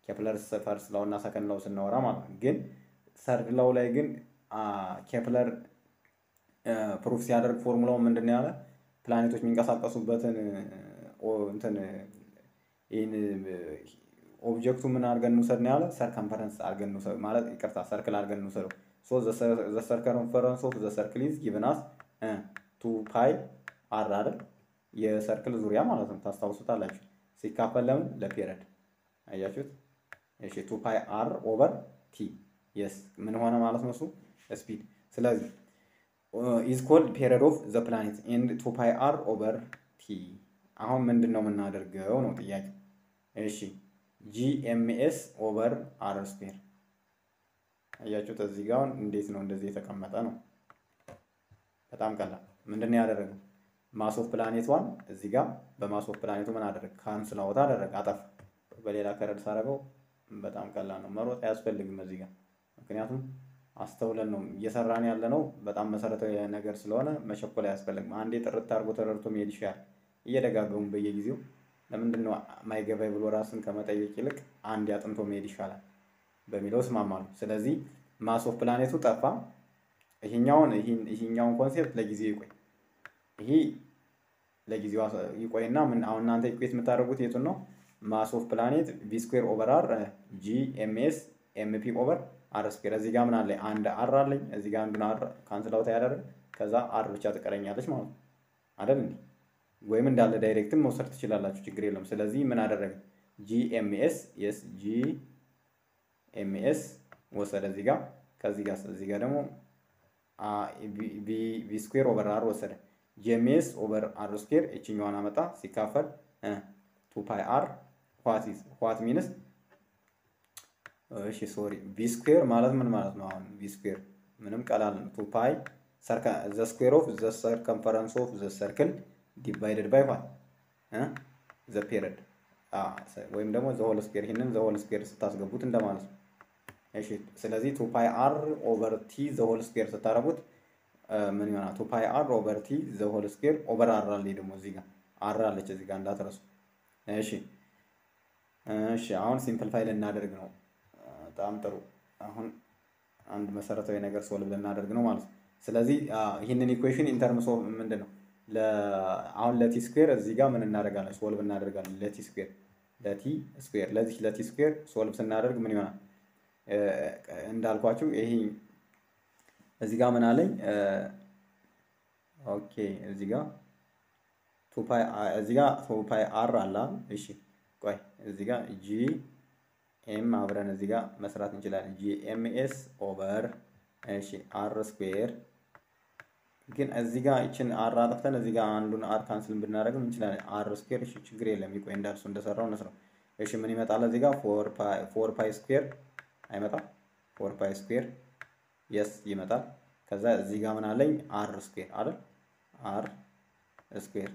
ኬፕለር first law እና second law ስናወራ ማለት ነው። ግን third law ላይ ግን ኬፕለር proof ሲያደርግ ፎርሙላው ምንድን ያለ ፕላኔቶች የሚንቀሳቀሱበትን እንትን ይህን object ኡ ምን አድርገን እንውሰድ ነው ያለ circumference አድርገን እንውሰድ ማለት ይቅርታ circle አድርገን እንውሰደው። so the circumference of the circle is given as two pi R አይደል የ circle ዙሪያ ማለት ነው። ታስታውሱታላችሁ። ሲካፈል ለምን ለ period አያችሁት? እሺ two pi R over T yes ምን ሆነ ማለት ነው እሱ speed። ስለዚህ is called period of the planet and two pi R over T። አሁን ምንድን ነው የምናደርገው ነው ጥያቄ። እሺ GMs over R square አያችሁት? እዚህ ጋር እንዴት ነው እንደዚህ የተቀመጠ ነው። በጣም ቀላል ምንድን ነው ያደረገው? mass of planet ዋን እዚህ ጋር በ mass of ፕላኔቱ ምን አደረግ? cancel out አደረግ፣ አጠፍ። በሌላ color ሳደርገው በጣም ቀላል ነው። መሮጥ አያስፈልግም እዚህ ጋር ምክንያቱም አስተውለን ነው እየሰራን ያለ ነው። በጣም መሰረታዊ ነገር ስለሆነ መቸኮል አያስፈልግም። አንዴ ጥርት አድርጎ ተረድቶ መሄድ ይሻላል። እየደጋገሙ በየጊዜው ለምንድን ነው ማይገባኝ ብሎ ራስን ከመጠየቅ ይልቅ አንድ አጥንቶ መሄድ ይሻላል በሚለው እስማማለሁ። ስለዚህ mass of ፕላኔቱ ጠፋ። ይሄኛውን ይሄኛውን concept ለጊዜው ይቆይ። ይሄ ለጊዜው ይቆይና ምን አሁን እናንተ equate የምታደርጉት የቱን ነው? mass of planet V square over R G Ms Mp over R square። እዚህ ጋር ምን አለኝ? አንድ R አለኝ። እዚህ ጋር አንዱን R cancel out ያደረግ ከዛ R ብቻ ትቀረኛለች ማለት ነው አይደል እንዴ? ወይም እንዳለ direct ም መውሰድ ትችላላችሁ፣ ችግር የለም። ስለዚህ ምን አደረገ? G Ms yes G Ms ወሰደ እዚህ ጋር ከዚህ ጋር እዚህ ጋር ደግሞ V square over R ወሰደ። GMs over R square እችኛዋን አመጣ ሲካፈል two pi R what means እሺ sorry V square ማለት ምን ማለት ነው? አሁን V square ምንም ቀላል two pi the square of the circumference of the circle divided by what the period ወይም ደግሞ the whole square ይህንን the whole square ስታስገቡት እንደማለት ነው። እሺ ስለዚህ two pi R over T the whole square ስታረጉት ምን ይሆናል? two pi R over T the whole square over R አለ ደግሞ እዚህ ጋር R አለች እዚህ ጋር እንዳትረሱ። እሺ እሺ አሁን simplify ልናደርግ ነው። በጣም ጥሩ። አሁን አንድ መሰረታዊ ነገር solve ልናደርግ ነው ማለት ነው። ስለዚህ ይህንን equation in terms of ምንድን ነው አሁን ለ T square እዚህ ጋር ምን እናደርጋለን? solve እናደርጋለን። ለ T square ለ T square ለዚህ ለ T square solve ስናደርግ ምን ይሆናል? እንዳልኳችሁ ይሄ እዚህ ጋር ምን አለኝ? okay እዚህ ጋር two pi እዚህ ጋር two pi R አለ። እሺ ቆይ እዚህ ጋር GM አብረን እዚህ ጋር መስራት እንችላለን። GMs over እሺ R square ግን እዚህ ጋር ይችን R አጥፍተን እዚህ ጋር አንዱን R cancel ብናደርግም እንችላለን። R square እሺ ችግር የለም ይቆይ እንዳልሱ እንደሰራው እንስራው። እሺ ምን ይመጣል እዚህ ጋር four pi square አይመጣም? four pi square yes ይመጣል። ከዛ እዚህ ጋር ምን አለኝ R square አይደል? R square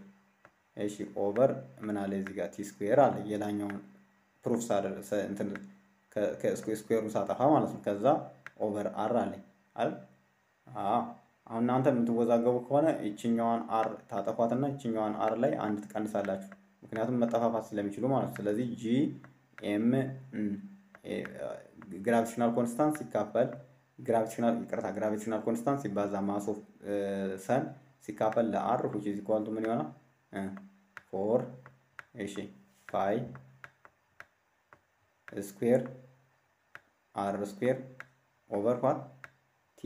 እሺ over ምን አለ እዚህ ጋር T square አለ የላኛውን proof ከ square ኡ ሳጠፋ ማለት ነው። ከዛ over R አለኝ አይደል? አሁን እናንተ የምትወዛገቡ ከሆነ ይችኛዋን R ታጠፏትና ይችኛዋን R ላይ አንድ ትቀንሳላችሁ። ምክንያቱም መጠፋፋት ስለሚችሉ ማለት ነው። ስለዚህ G M gravitational constant ሲካፈል gravitational ይቅርታ gravitational constant ሲባዛ mass of sun ሲካፈል ለ R is equal to ምን ይሆናል? four እሺ pi square R square over what T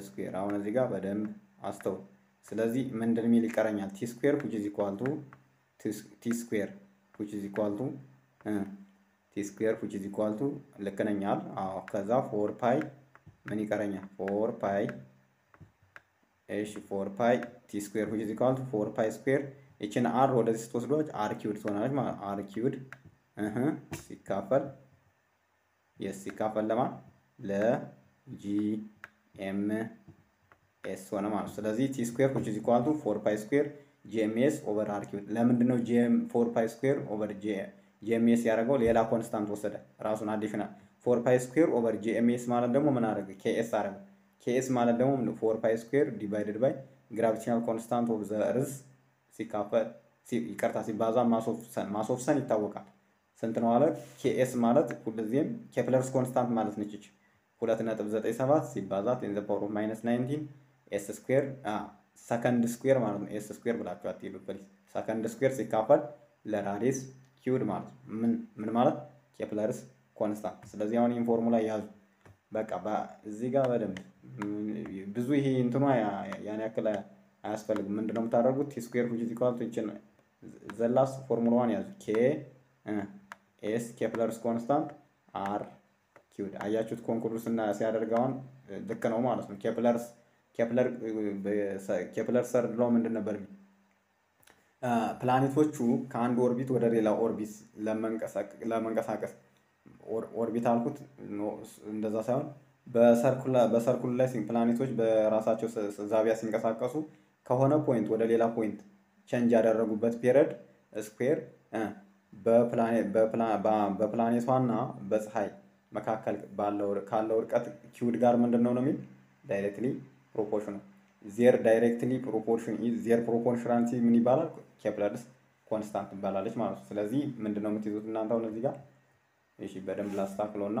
square። አሁን እዚህ ጋር በደንብ አስተውል። ስለዚህ ምንድን የሚል ይቀረኛል? T square which is equal to T square which is equal T square which is equal ልክ ነኝ? አዎ። ከዛ four pi ምን ይቀረኛል? four pi እሺ four pi T square which is equal four pi square ይችን R ወደዚህ ስትወስዷት R cubed ትሆናለች ማለት R cubed ሲካፈል yes ሲካፈል ለማን? ለ G M S ሆነ ማለት ስለዚህ T square which is equal to four pi square GMS over R cubed ለምንድን ነው GM four pi square over GMS ያደረገው? ሌላ constant ወሰደ። ራሱን additional። four pi square over GMS ማለት ደግሞ ምን አደረገ? KS አደረገ። KS ማለት ደግሞ four pi square divided by gravitational constant of the earth ሲካፈል ይቅርታ ሲባዛ mass of sun ይታወቃል ስንት ነው አለ KS ማለት ሁልጊዜም Kepler's constant ማለት ነች ሁለት ነጥብ ዘጠኝ ሲባዛ ten the power of minus nineteen S square second square ማለት ነው። S square ብላችሁ አትሄዱ please። second square ሲካፈል ለ radius cubed ማለት ምን ምን ማለት? Kepler's constant። ስለዚህ አሁን ይህን ፎርሙላ ያዙ። በቃ እዚህ ጋር በደንብ ብዙ ይሄ እንትኗ ያን ያክል አያስፈልግም። ምንድነው የምታደርጉት? T square ዘላስ ፎርሙላዋን ያዙ። ኬ ኤስ ኬፕለርስ ኮንስታንት አር ኪውድ አያችሁት። ኮንኩሉስ እና ሲያደርገውን ልክ ነው ማለት ነው። ኬፕለርስ ኬፕለር ሰርድ ሎው ምንድን ነበር? ፕላኔቶቹ ከአንድ ኦርቢት ወደ ሌላ ኦርቢት ለመንቀሳቀስ ኦርቢት አልኩት እንደዛ ሳይሆን በሰርኩል ላይ ፕላኔቶች በራሳቸው ዛቢያ ሲንቀሳቀሱ ከሆነ point ወደ ሌላ point change ያደረጉበት period square በፕላኔቷና በፀሐይ መካከል ካለው ርቀት cubed ጋር ምንድን ነው ነው የሚል directly proportion their directly proportion their proportionality ምን ይባላል? Kepler's constant ትባላለች ማለት ነው። ስለዚህ ምንድን ነው የምትይዙት እናንተ አሁን እዚህ ጋር እሺ፣ በደንብ ላስታክለው እና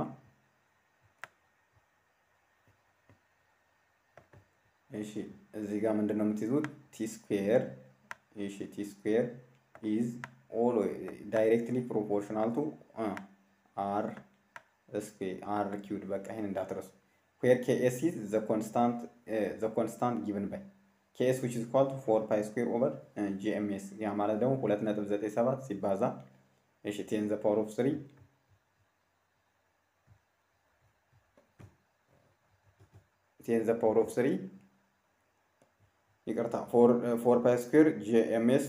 እሺ፣ እዚህ ጋር ምንድን ነው የምትይዙት? T square እሺ፣ T square is all directly proportional to R square R cubed። በቃ ይሄን እንዳትረሱ። ks is the constant uh, the constant given by ks which is equal to 4 pi square over uh, gms ያ ማለት ደግሞ 2.97 ሲባዛ እሺ 10 the power of 3 10 the power of 3 ይቅርታ 4 pi square GMS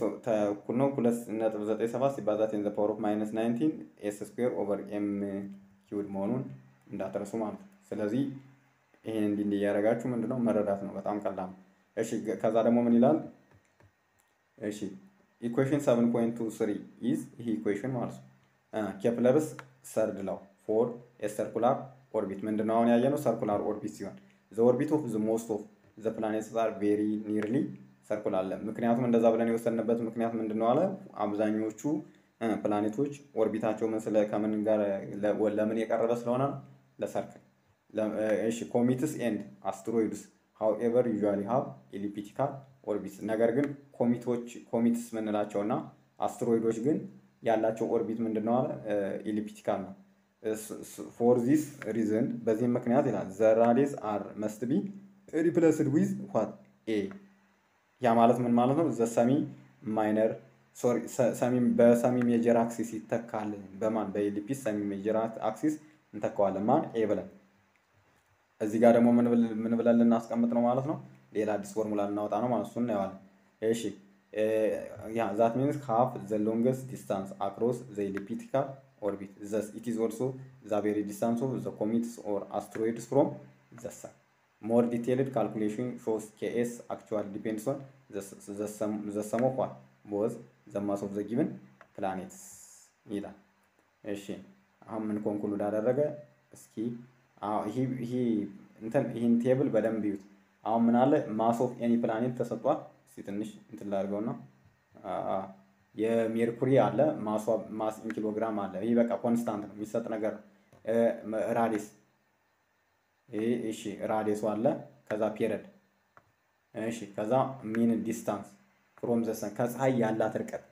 እኩል ነው 2.97 ሲባዛ 10 the power of minus 19 S square over M cubed መሆኑን እንዳትረሱ ማለት ነው። ስለዚህ ይሄን እንዲህ እንዲህ እያደረጋችሁ ምንድነው መረዳት ነው። በጣም ቀላል ነው። እሺ ከዛ ደግሞ ምን ይላል? እሺ equation 7.23 is ይሄ equation ማለት ነው። Kepler's third law for a circular orbit ምንድነው አሁን ያየነው circular orbit ሲሆን the orbit of the most of the planets are very nearly circular አለ። ምክንያቱም እንደዛ ብለን የወሰንበት ምክንያት ምንድነው አለ አብዛኞቹ ፕላኔቶች orbit ኣቸው ምን ስለ ከምን ጋር ለምን የቀረበ ስለሆነ ለ circle እሺ comets and asteroids however usually have elliptical orbit። ነገር ግን comet ኦች comets ምንላቸው እና አስትሮይዶች ግን ያላቸው orbit ምንድነው አለ elliptical ነው። for this reason በዚህም ምክንያት ይላል the radius R must be replaced with what A ያ ማለት ምን ማለት ነው? the semi minor በ semi major axis ይተካል። በማን በ ellipse semi major axis እንተካዋለን። ማን A ብለን እዚህ ጋር ደግሞ ምን ብለን ልናስቀምጥ ነው ማለት ነው? ሌላ አዲስ ፎርሙላ ልናወጣ ነው ማለት እሱን እናየዋለን። እሺ ያ that means half the longest distance across the elliptical orbit it is also the very distance of the comets or asteroids from the more detailed calculation shows KS actual depends on the sum of what both the mass of the given planets ይላል። እሺ አሁን ምን conclude አደረገ? እስኪ ይህን table በደንብ ይዩት። አሁን ምን አለ mass of any planet ተሰጥቷል። እስኪ ትንሽ እንትን ላድርገውና የሜርኩሪ አለ mass ኪሎግራም አለ። ይህ በቃ constant ነው የሚሰጥ ነገር radius እሺ radius ኡ አለ። ከዛ period እሺ ከዛ mean distance from the sun ከፀሐይ ያላት ርቀት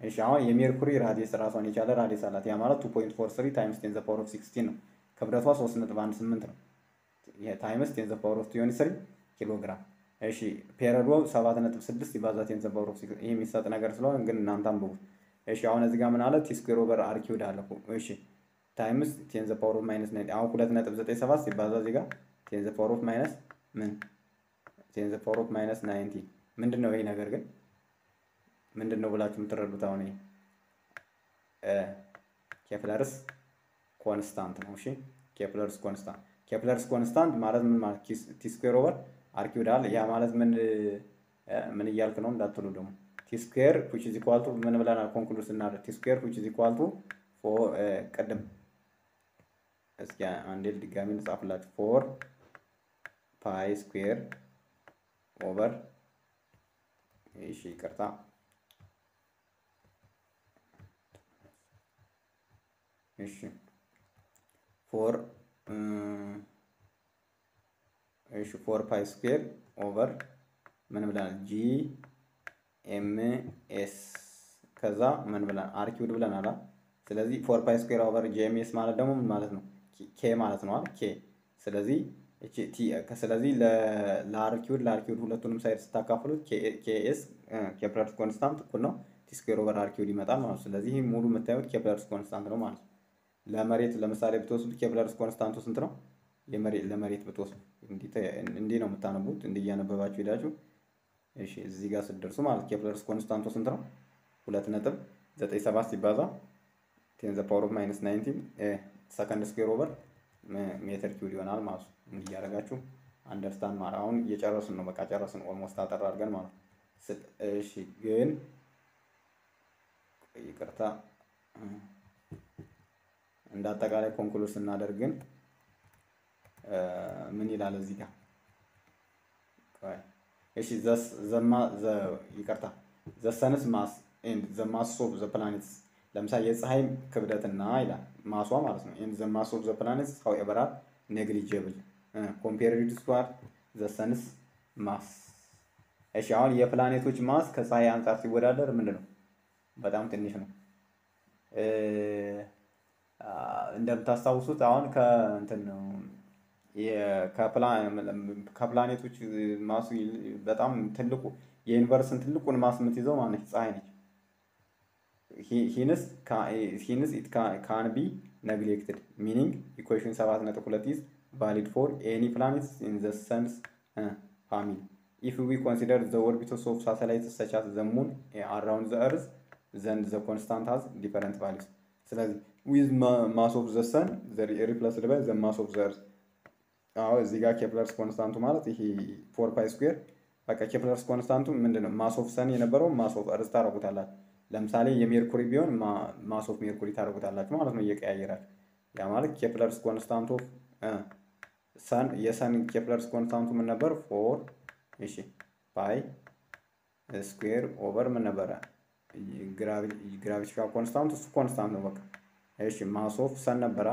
እሺ አሁን የሜርኩሪ radius ራሷን የቻለ radius አላት። ያ ማለት 2.43 times 10 the power of 16 ነው። ክብደቷ 3.18 ነው። times 10 the power of 23 ኪሎ ግራም። እሺ period ኧ 7.6 ይባዛ 10 the power of 6 ይሄ የሚሰጥ ነገር ስለሆነ ግን እናንተ አንብቡት። እሺ አሁን እዚህ ጋር ምን አለ? T square አለ። እሺ times 10 the power of minus 9 አሁን 2.97 ሲባዛ እዚህ ጋር 10 the power of minus ምን 10 the power of minus 90 ምንድን ነው ይሄ ነገር ግን ምንድን ነው ብላችሁ የምትረዱት? አሁን Kepler's constant ነው። እሺ Kepler's constant Kepler's constant ማለት ምን ማለት T square over R አለ። ያ ማለት ምን ምን እያልክ ነው እንዳትሉ ደግሞ T square which is equal ምን ብለናል? conclude ስናደርግ T square which is equal to ቅድም እስኪ አንዴ ድጋሚ ልጻፍላችሁ four pi square over እሺ ይቅርታ እሺ four እሺ four pi square over ምን ብለናል? G M S ከዛ ምን ብለናል? R ብለናል። ስለዚህ four pi square over G M S ማለት ደግሞ ምን ማለት ነው? K ማለት ነው አይደል? K ስለዚህ ስለዚህ ለአርኪውድ ለአርኪውድ ሁለቱንም side ስታካፍሉት KS Kepler's constant እኩል ነው T square over R cubed ይመጣል ማለት ነው። ስለዚህ ሙሉ የምታዩት Kepler's constant ነው ማለት ነው። ለመሬት ለምሳሌ ብትወስዱ Kepler's constant ኡ ስንት ነው? ለመሬት ብትወስዱ እንዲህ ነው የምታነቡት። እንዲህ እያነበባችሁ ሄዳችሁ እሺ እዚህ ጋር ስትደርሱ ማለት Kepler's constant ኡ ስንት ነው? ሁለት ነጥብ ዘጠኝ ሰባት ሲባዛ ten the power of minus nineteen second square over meter cube ይሆናል ማለት ነው። እንዲህ እያደረጋችሁ understand ማለት አሁን እየጨረስን ነው። በቃ ጨረስን almost አጠር አድርገን ማለት ነው። እሺ ግን ይቅርታ እንደ አጠቃላይ conclude ስናደርግ ምን ይላል እዚህ ጋር? እሺ the ma ይቅርታ the mass and the of the planets ለምሳሌ የፀሐይ ክብደትና ይላል mass ዋ ማለት ነው። and the mass of the planets however are negligible compared to the sun's mass። እሺ አሁን የፕላኔቶች mass ከፀሐይ አንጻር ሲወዳደር ምንድን ነው? በጣም ትንሽ ነው። እንደምታስታውሱት አሁን ከእንትን ነው ከፕላኔቶች mass ኡ በጣም ትልቁ የ universe ን ትልቁን mass የምትይዘው ማነች? ፀሐይ ነች። hence it can be neglected meaning equation ሰባት ነጥብ ሁለት is valid for any planets in the sun's family if we consider the orbits of satellites such as the moon around the earth then the constant has different values። ስለዚህ with mass of the sun replaced by the mass of the earth አዎ እዚህ ጋር Kepler's constant ኡ ማለት ይሄ four pi square በቃ Kepler's constant ኡ ምንድን ነው? mass of sun የነበረው mass of earth ታደርጉታላችሁ። ለምሳሌ የሜርኩሪ ቢሆን mass of Mercury ታደርጉታላችሁ ማለት ነው እየቀያየራችሁ። ያ ማለት Kepler's constant ኡ sun የ sun Kepler's constant ኡ ምን ነበር? four እሺ pi square over ምን ነበረ? gravitical constant ኡ እሱ constant ነው በቃ። እሺ mass of sun ነበረ።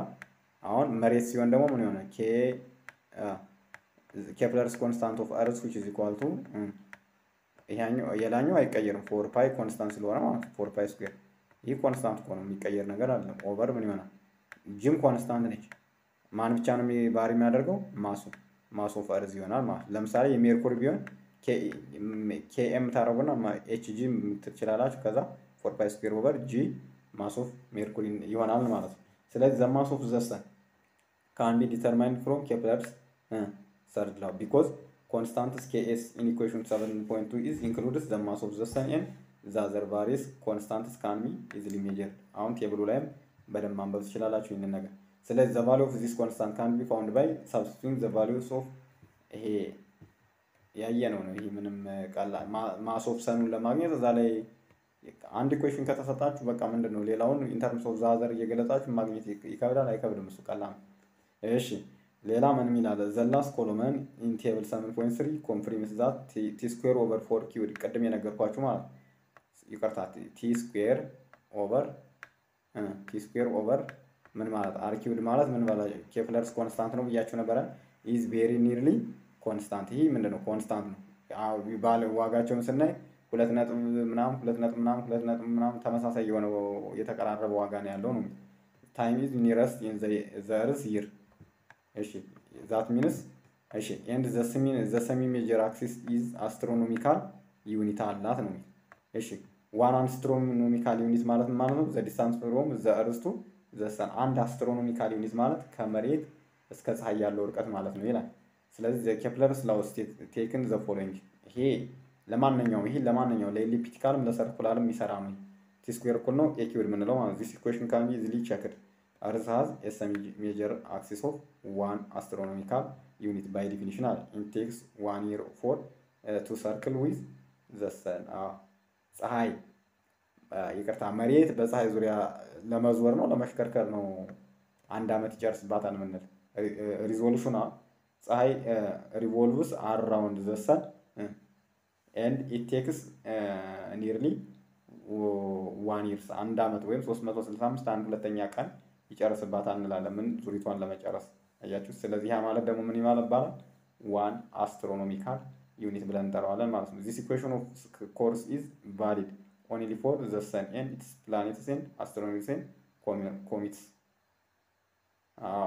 አሁን መሬት ሲሆን ደግሞ ምን የሆነ K Kepler's constant of earth which is equal to የላይኛው አይቀየርም። four pi constant ስለሆነ ማለት four pi square ይህ constant እኮ የሚቀየር ነገር አለ። over ምን ይሆናል? G ም constant ነች። ማን ብቻ ነው vary የሚያደርገው? mass ኡ mass of ይሆናል ማለት ለምሳሌ የሜርኩሪ ቢሆን KM ታደረጉና HG ትችላላችሁ። ከዛ four pi square over G mass Mercury ይሆናል ማለት ነው። ስለዚህ the mass of the sun can be determined from Kepler's third law because constants KS in equation 7.2 is includes the mass of the sun and the other various constants can be easily measured። አሁን table ኡ ላይም በደንብ ማንበብ ትችላላችሁ ይህንን ነገር። ስለዚህ the value of this constant can be found by substituting the values of ይሄ ያየ ነው ነው ይሄ ምንም ቀላል mass of sun ኡን ለማግኘት እዛ ላይ አንድ equation ከተሰጣችሁ በቃ ምንድን ነው ሌላውን in terms of the other እየገለጻችሁ ማግኘት ይከብዳል አይከብድም? እሱ ቀላል ነው። እሺ ሌላ ምን ሚላለ the last column in table 7.3 confirms that T square over four cubed ቅድም የነገርኳችሁ ማለት ይቅርታ T square over T square over ምን ማለት R cubed ማለት ምን ማለት Kepler's constant ነው ብያችሁ ነበረ። is very nearly constant። ይህ ምንድን ነው? constant ነው። ባለ ዋጋቸውን ስናይ ሁለት ነጥብ ምናምን ሁለት ነጥብ ምናምን ሁለት ነጥብ ምናምን ተመሳሳይ የሆነ የተቀራረበ ዋጋ ነው ያለው ነው። time is measured in the earth year እሺ that means እሺ and the semi major axis is astronomical unit አላት ነው። እሺ one astronomical unit ማለት ማለት ነው the distance from the earth to the sun አንድ astronomical unit ማለት ከመሬት እስከ ፀሐይ ያለው ርቀት ማለት ነው ይላል። ስለዚህ Kepler's laws take on the following ይሄ ለማንኛውም ይሄ ለማንኛውም ለኤሊፕቲካልም ለሰርኩላርም የሚሰራ ነው። T square እኩል ነው A cube የምንለው ማለት this equation can be easily checked has a semi major axis of one astronomical unit by definition አለ። takes one year for to circle with the sun ፀሐይ። ይቅርታ መሬት በፀሐይ ዙሪያ ለመዞር ነው ለመሽከርከር ነው። አንድ ዓመት ይጨርስባታል ምንል revolution ዋ ፀሐይ revolves around the sun and it takes nearly one years አንድ ዓመት ወይም 365 አንድ ሁለተኛ ቀን ይጨርስባታል እንላለን። ምን ዙሪቷን ለመጨረስ አያችሁ። ስለዚህ ያ ማለት ደግሞ ምን ይባላል ይባላል one astronomical unit ብለን እንጠራዋለን ማለት ነው። This equation of course is valid only for the sun and its planets and asteroids and comets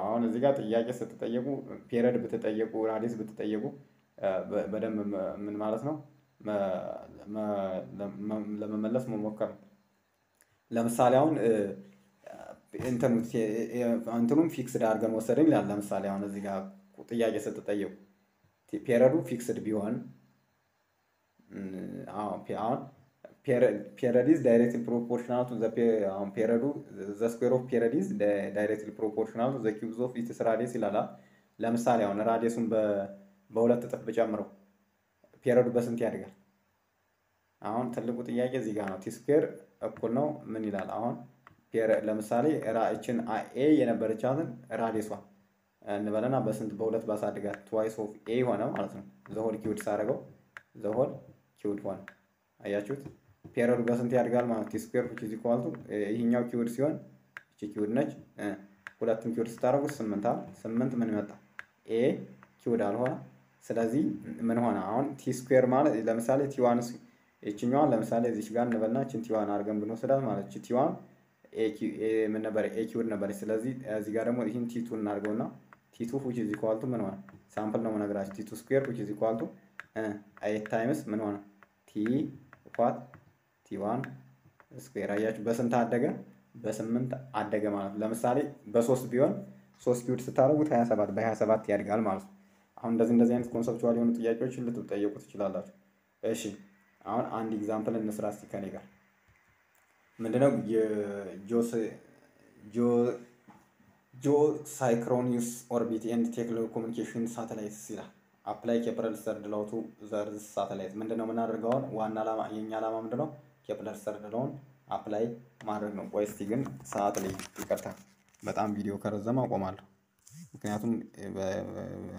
አሁን እዚህ ጋር ጥያቄ ስትጠየቁ period ብትጠየቁ radius ብትጠየቁ በደንብ ምን ማለት ነው ለመመለስ መሞከር ነው። ለምሳሌ አሁን እንትኑም fixed አድርገን ወሰድን ይላል። ለምሳሌ አሁን እዚህ ጋር ጥያቄ ስትጠየቁ period ኡ fixed ቢሆን አሁን period is directly proportional to አሁን period ኡ the square of is directly proportional to the cubes of its radius ይላል። ለምሳሌ አሁን radius ኡን በሁለት እጥፍ ብጨምረው period ኡ በስንት ያድጋል? አሁን ትልቁ ጥያቄ እዚህ ጋር ነው። T square እኩል ነው ምን ይላል? አሁን ለምሳሌ እችን ኤ የነበረቻትን ራዲየሷ እንበለና በስንት በሁለት ባሳድጋት ትዋይስ ኦፍ ኤ ሆነ ማለት ነው። ዘሆል ኪውድ ሳደርገው ዘሆል ኪውድ ሆነ። አያችሁት? ፔሪዱ በስንት ያድጋል ማለት ቲ ስኩዌር ዊች ኢዝ ኢኳል ቱ ኪውድ ሲሆን እቺ ኪውድ ነች። ሁለቱም ኪውድ ስታደርጉት ስምንት አለ። ስምንት ምን መጣ? ኤ ኪውድ አልሆነ። ስለዚህ ምን ሆነ? አሁን ቲ ስኩዌር ማለት ለምሳሌ ቲዋን ይችኛዋን ለምሳሌ እዚች ጋር እንበልና ችን ቲዋን አድርገን ብንወስዳት ማለት ቺ ቲዋን ምን ነበረ? a cubed ነበረች። ስለዚህ እዚህ ጋር ደግሞ ይህን T two እናድርገውና T two which is equal ምን ሆነ? simple ነው የምነግራችሁ። T two square which is equal eight times ምን ሆነ? T ኳት T one square አያችሁ፣ በስንት አደገ? በስምንት አደገ ማለት ነው። ለምሳሌ በሶስት ቢሆን ሶስት cubed ስታደርጉት ሀያ ሰባት በሀያ ሰባት ያድጋል ማለት ነው። አሁን እንደዚህ እንደዚህ አይነት conceptual የሆኑ ጥያቄዎችን ልትጠየቁ ትችላላችሁ። እሺ አሁን አንድ example እንስራ እስቲ ከኔ ጋር ምንድነው geosynchronous orbit and telecommunication satellites ይላል። apply Kepler third to the earth satellite ምንድነው የምናደርገው? አሁን ዋና ዓላማ የኛ ዓላማ ምንድነው? Kepler third law ን apply ማድረግ ነው። ቆይ እስቲ ግን ሰዓት ላይ ይቅርታ፣ በጣም ቪዲዮ ከረዘመ አቆማለሁ። ምክንያቱም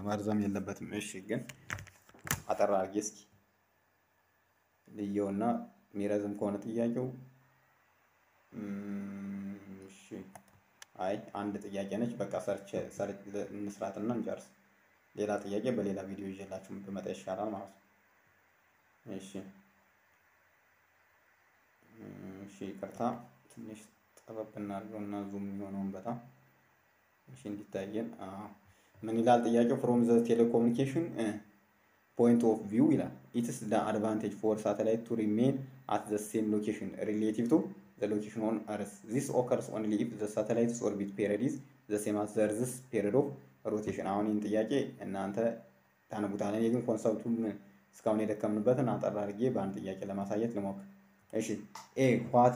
መርዘም የለበትም። እሺ ግን አጠራ አድርጌ እስኪ ልየውና የሚረዝም ከሆነ ጥያቄው እሺ፣ አይ አንድ ጥያቄ ነች። በቃ search search እንስራትና እንጨርስ። ሌላ ጥያቄ በሌላ ቪዲዮ ይዤላችሁ ብመጣ ይሻላል ማለት ነው። እሺ እሺ፣ ይቅርታ ትንሽ ጠበብ እናድርገውና zoom የሚሆነውን በጣም እሺ እንዲታየን። ምን ይላል ጥያቄው? From the telecommunication point of view ይላል it's the advantage for satellite to remain at the same location relative to the location on earth this occurs only if the satellite's orbit period is the same as the earth's period of rotation። አሁን ይህን ጥያቄ እናንተ ታነቡታለን። እኔ ግን concept ኡን እስካሁን የደከምንበትን አጠር አድርጌ በአንድ ጥያቄ ለማሳየት ልሞክር። እሺ a what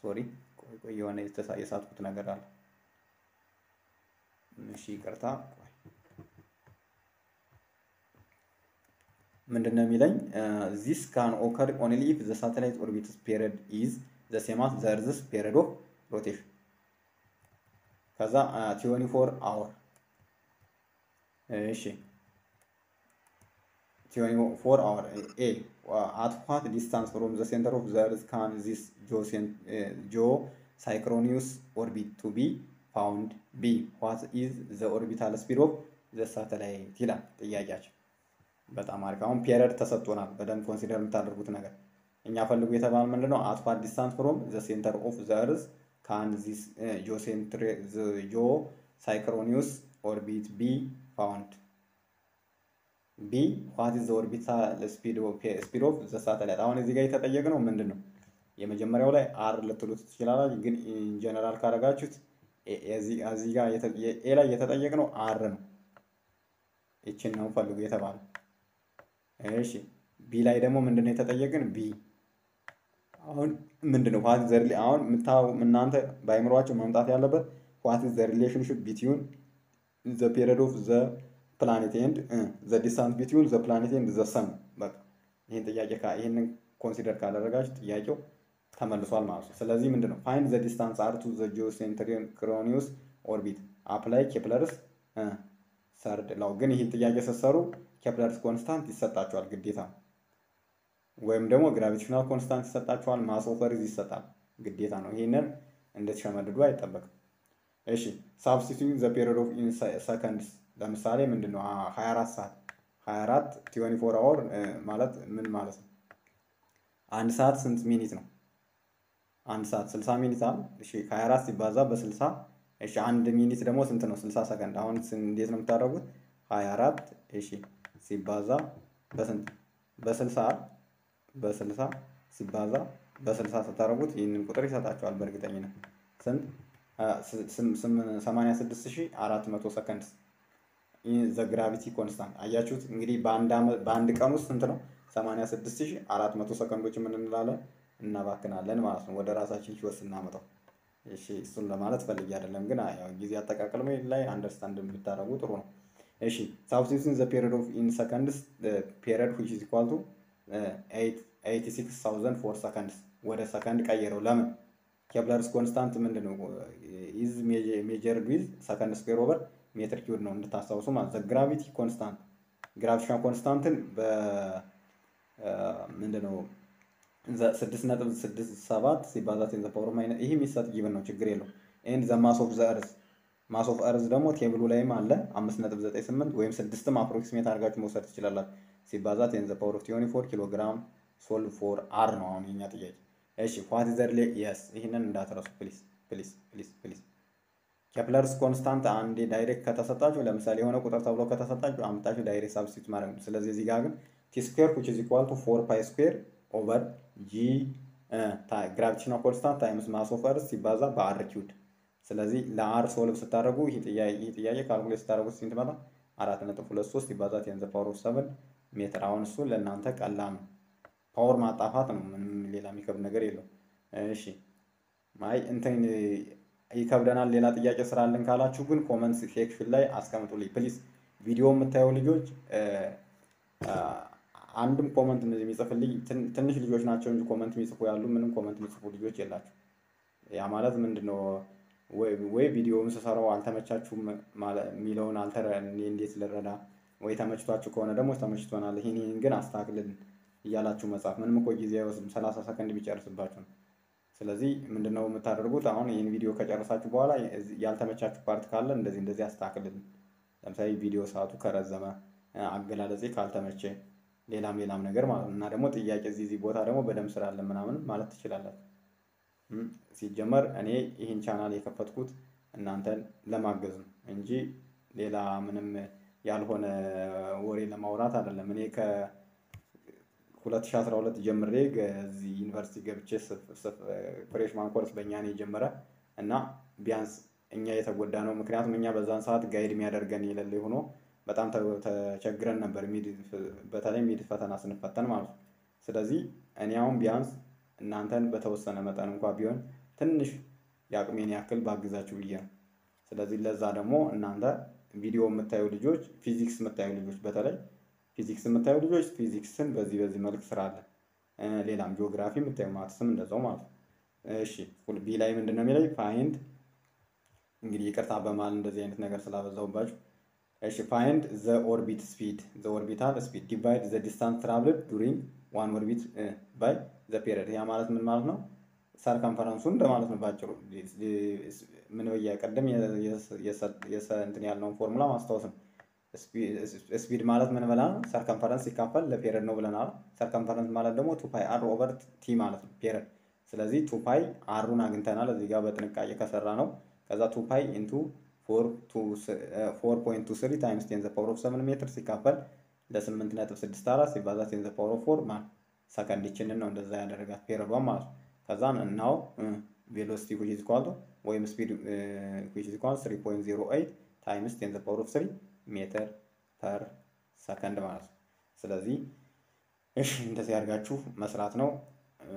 sorry፣ ቆይ የሆነ የሳትኩት ነገር አለ። እሺ ይቅርታ ምንድን ነው የሚለኝ? This can occur only if the satellite orbits period is the same as the earth's period of rotation። ከዛ twenty four hour እሺ፣ twenty four hour a at what distance from the center of the earth can this geosynchronous orbit to be found b what is the orbital speed of the satellite ይላል ጥያቄያችን። በጣም አሪፍ። አሁን period ተሰጥቶናል። በደንብ consider የምታደርጉት ነገር እኛ ፈልጉ የተባለ ምንድን ነው? at what distance from the center of the earth can this geosynchronous orbit be found b what the orbital speed of the satellite። አሁን እዚህ ጋር የተጠየቅነው ምንድን ነው? የመጀመሪያው ላይ r ልትሉት ትችላላችሁ፣ ግን in general ካደረጋችሁት እዚህ ጋር a ላይ የተጠየቅነው r ነው። ይችን ነው ፈልጉ የተባለው። እሺ b ላይ ደግሞ ምንድነው የተጠየቅን? b አሁን ምንድነው what the አሁን የምታው እናንተ በአይምሯችሁ ማምጣት ያለበት what the relationship between the period of the planet and the distance between the planet and the sun። በቃ ይህን ጥያቄ ይህንን consider ካደረጋችሁ ጥያቄው ተመልሷል ማለት ነው። ስለዚህ ምንድነው find the distance r to the geosynchronous orbit apply Kepler's third law። ግን ይህን ጥያቄ ስትሰሩ Kepler's constant ይሰጣችኋል ግዴታ ወይም ደግሞ gravitational constant ይሰጣችኋል። mass of earth ይሰጣል ግዴታ ነው። ይህንን እንድትሸመድዱ አይጠበቅም። እሺ substituting the period of seconds ለምሳሌ ምንድን ነው 24 ሰዓት 24 twenty four hour ማለት ምን ማለት ነው? አንድ ሰዓት ስንት minute ነው? አንድ ሰዓት 60 minute አለ። እሺ 24 ሲባዛ በ60 እሺ አንድ minute ደግሞ ስንት ነው? 60 ሰከንድ። አሁን እንዴት ነው የምታደርጉት? 24 እሺ ሲባዛ በስንት በ60 በ60 ሲባዛ በ60 ስታደርጉት ይህንን ቁጥር ይሰጣቸዋል በእርግጠኝነት ስንት 86400 ሰከንድ the gravity constant አያችሁት። እንግዲህ በአንድ ቀን ውስጥ ስንት ነው? 86400 ሰከንዶች ምን እንላለን እናባክናለን ማለት ነው፣ ወደ ራሳችን ህይወት ስናመጣው። እሺ እሱን ለማለት ፈልጌ አይደለም፣ ግን ጊዜ አጠቃቀም ላይ understand ብታደርጉ ጥሩ ነው። እሺ substitution the period of in seconds period which is equal to 86000 four seconds ወደ ሰከንድ ቀየረው። ለምን? Kepler's constant ምንድን ነው? is measured with second square over meter cube ነው እንድታስታውሱ ማለት the gravity constant gravitation constant ን በ ምንድን ነው ስድስት ነጥብ ስድስት ሰባት ሲባዛ ten the power minus ይህ የሚሰጥ given ነው፣ ችግር የለው። and the mass of the earth mass of earth ደግሞ table ኡ ላይም አለ አምስት ነጥብ ዘጠኝ ስምንት ወይም ስድስትም approximate አድርጋችሁ መውሰድ ትችላላችሁ። ሲባዛ ten the power of twenty four ኪሎ ግራም solve for R ነው አሁን የኛ ጥያቄ። እሺ what ዘር ሌ yes ይህንን እንዳትረሱ please please please please። Kepler's constant አንዴ direct ከተሰጣችሁ ለምሳሌ የሆነ ቁጥር ተብሎ ከተሰጣችሁ አምጣችሁ direct substitute ማድረግ ነው። ስለዚህ እዚህ ጋር ግን T square which is equal to four pi square over G gravitational constant times mass of earth ሲባዛ በ R cubed። ስለዚህ ለ R solve ስታደርጉ ይህ ጥያቄ calculate ስታደርጉ ስንት መጣ? አራት ነጥብ ሁለት ሶስት ሲባዛ ten the power of seven meter። አሁን እሱ ለእናንተ ቀላል ነው። power ማጣፋት ነው። ምንም ሌላ የሚከብድ ነገር የለው። እሺ አይ እንትን ይከብደናል ሌላ ጥያቄ ስራልን ካላችሁ ግን comment section ላይ አስቀምጡልኝ please። ቪዲዮ የምታየው ልጆች አንድም comment የሚጽፍልኝ ትንሽ ልጆች ናቸው እንጂ comment የሚጽፉ ያሉ ምንም comment የሚጽፉ ልጆች የላቸው። ያ ማለት ምንድን ነው? ወይ ቪዲዮውን ስሰራው አልተመቻችሁም የሚለውን እንዴት ልረዳ፣ ወይ ተመችቷችሁ ከሆነ ደግሞ ተመችቶናል፣ ይህን ግን አስተካክልን እያላችሁ መጻፍ ምንም እኮ ጊዜ አይወስድም፣ ሰላሳ ሰከንድ ቢጨርስባችሁ ስለዚህ ምንድነው የምታደርጉት? አሁን ይህን ቪዲዮ ከጨረሳችሁ በኋላ ያልተመቻችሁ part ካለ እንደዚህ እንደዚህ አስተካክልን። ለምሳሌ ቪዲዮ ሰዓቱ ከረዘመ፣ አገላለጼ ካልተመቼ ሌላም ሌላም ነገር ማለት ነው። እና ደግሞ ጥያቄ እዚህ ቦታ ደግሞ በደንብ ስላለ ምናምን ማለት ትችላላችሁ። ሲጀመር እኔ ይህን ቻናል የከፈትኩት እናንተን ለማገዝ ነው እንጂ ሌላ ምንም ያልሆነ ወሬ ለማውራት አይደለም። እኔ ከ2012 ጀምሬ እዚህ ዩኒቨርሲቲ ገብቼ freshman ኮርስ በእኛ ነው የጀመረ እና ቢያንስ እኛ የተጎዳ ነው። ምክንያቱም እኛ በዛን ሰዓት guide የሚያደርገን የሌለ ሆኖ በጣም ተቸግረን ነበር። በተለይ mid ፈተና ስንፈተን ማለት ነው። ስለዚህ እኔ አሁን ቢያንስ እናንተን በተወሰነ መጠን እንኳ ቢሆን ትንሽ የአቅሜን ያክል ባግዛችሁ ብዬ ነው። ስለዚህ ለዛ ደግሞ እናንተ ቪዲዮ የምታዩ ልጆች፣ ፊዚክስ የምታዩ ልጆች በተለይ ፊዚክስ የምታዩ ልጆች ፊዚክስን በዚህ በዚህ መልክ ስራለን። ሌላም ጂኦግራፊ የምታዩ maths ም እንደዛው ማለት ነው። እሺ B ላይ ምንድን ነው የሚለኝ find እንግዲህ ይቅርታ በማለት እንደዚህ አይነት ነገር ስላበዛሁባችሁ እሺ find the orbit speed the orbital speed divide the distance travelled during one orbit by the period። ያ ማለት ምን ማለት ነው? circumference ኡን እንደማለት ነው ባጭሩ። ምን ባለፈ ቀደም እንትን ያልነውን ፎርሙላ ማስታወስ ነው። speed ማለት ምን ብለናል? circumference ሲካፈል ለ period ነው ብለናል። circumference ማለት ደግሞ two pi R over T ማለት ነው period። ስለዚህ ቱ R ኡን አግኝተናል እዚህ ጋር በጥንቃቄ ከሰራ ነው። ከዛ two pi into four point two three times ten the power of seven meter ሲካፈል ለስምንት ነጥብ ስድስት አራት ሲባዛ ten the power of four ማለት ሰከንድ ይችንን ነው እንደዛ ያደረጋት period ዋን ማለት ነው። ከዛ እናው velocity which is equal to ወይም speed which is equal three point zero eight times ten the power of three meter per second ማለት ነው። ስለዚህ እሺ እንደዚህ አድርጋችሁ መስራት ነው።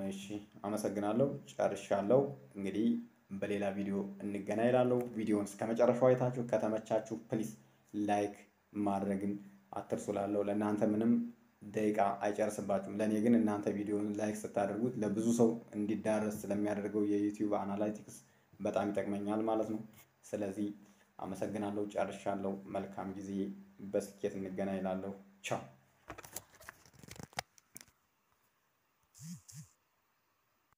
እሺ አመሰግናለሁ። ጨርሻለሁ። እንግዲህ በሌላ ቪዲዮ እንገናኝ እላለሁ። ቪዲዮውን እስከ መጨረሻው አይታችሁ ከተመቻችሁ please like ማድረግን አትርሱ እላለሁ። ለእናንተ ምንም ደቂቃ አይጨርስባችሁም። ለእኔ ግን እናንተ ቪዲዮውን like ስታደርጉት ለብዙ ሰው እንዲዳረስ ስለሚያደርገው የዩቲዩብ analytics በጣም ይጠቅመኛል ማለት ነው። ስለዚህ አመሰግናለሁ። ጨርሻለሁ። መልካም ጊዜ። በስኬት እንገናኝ እላለሁ። ቻው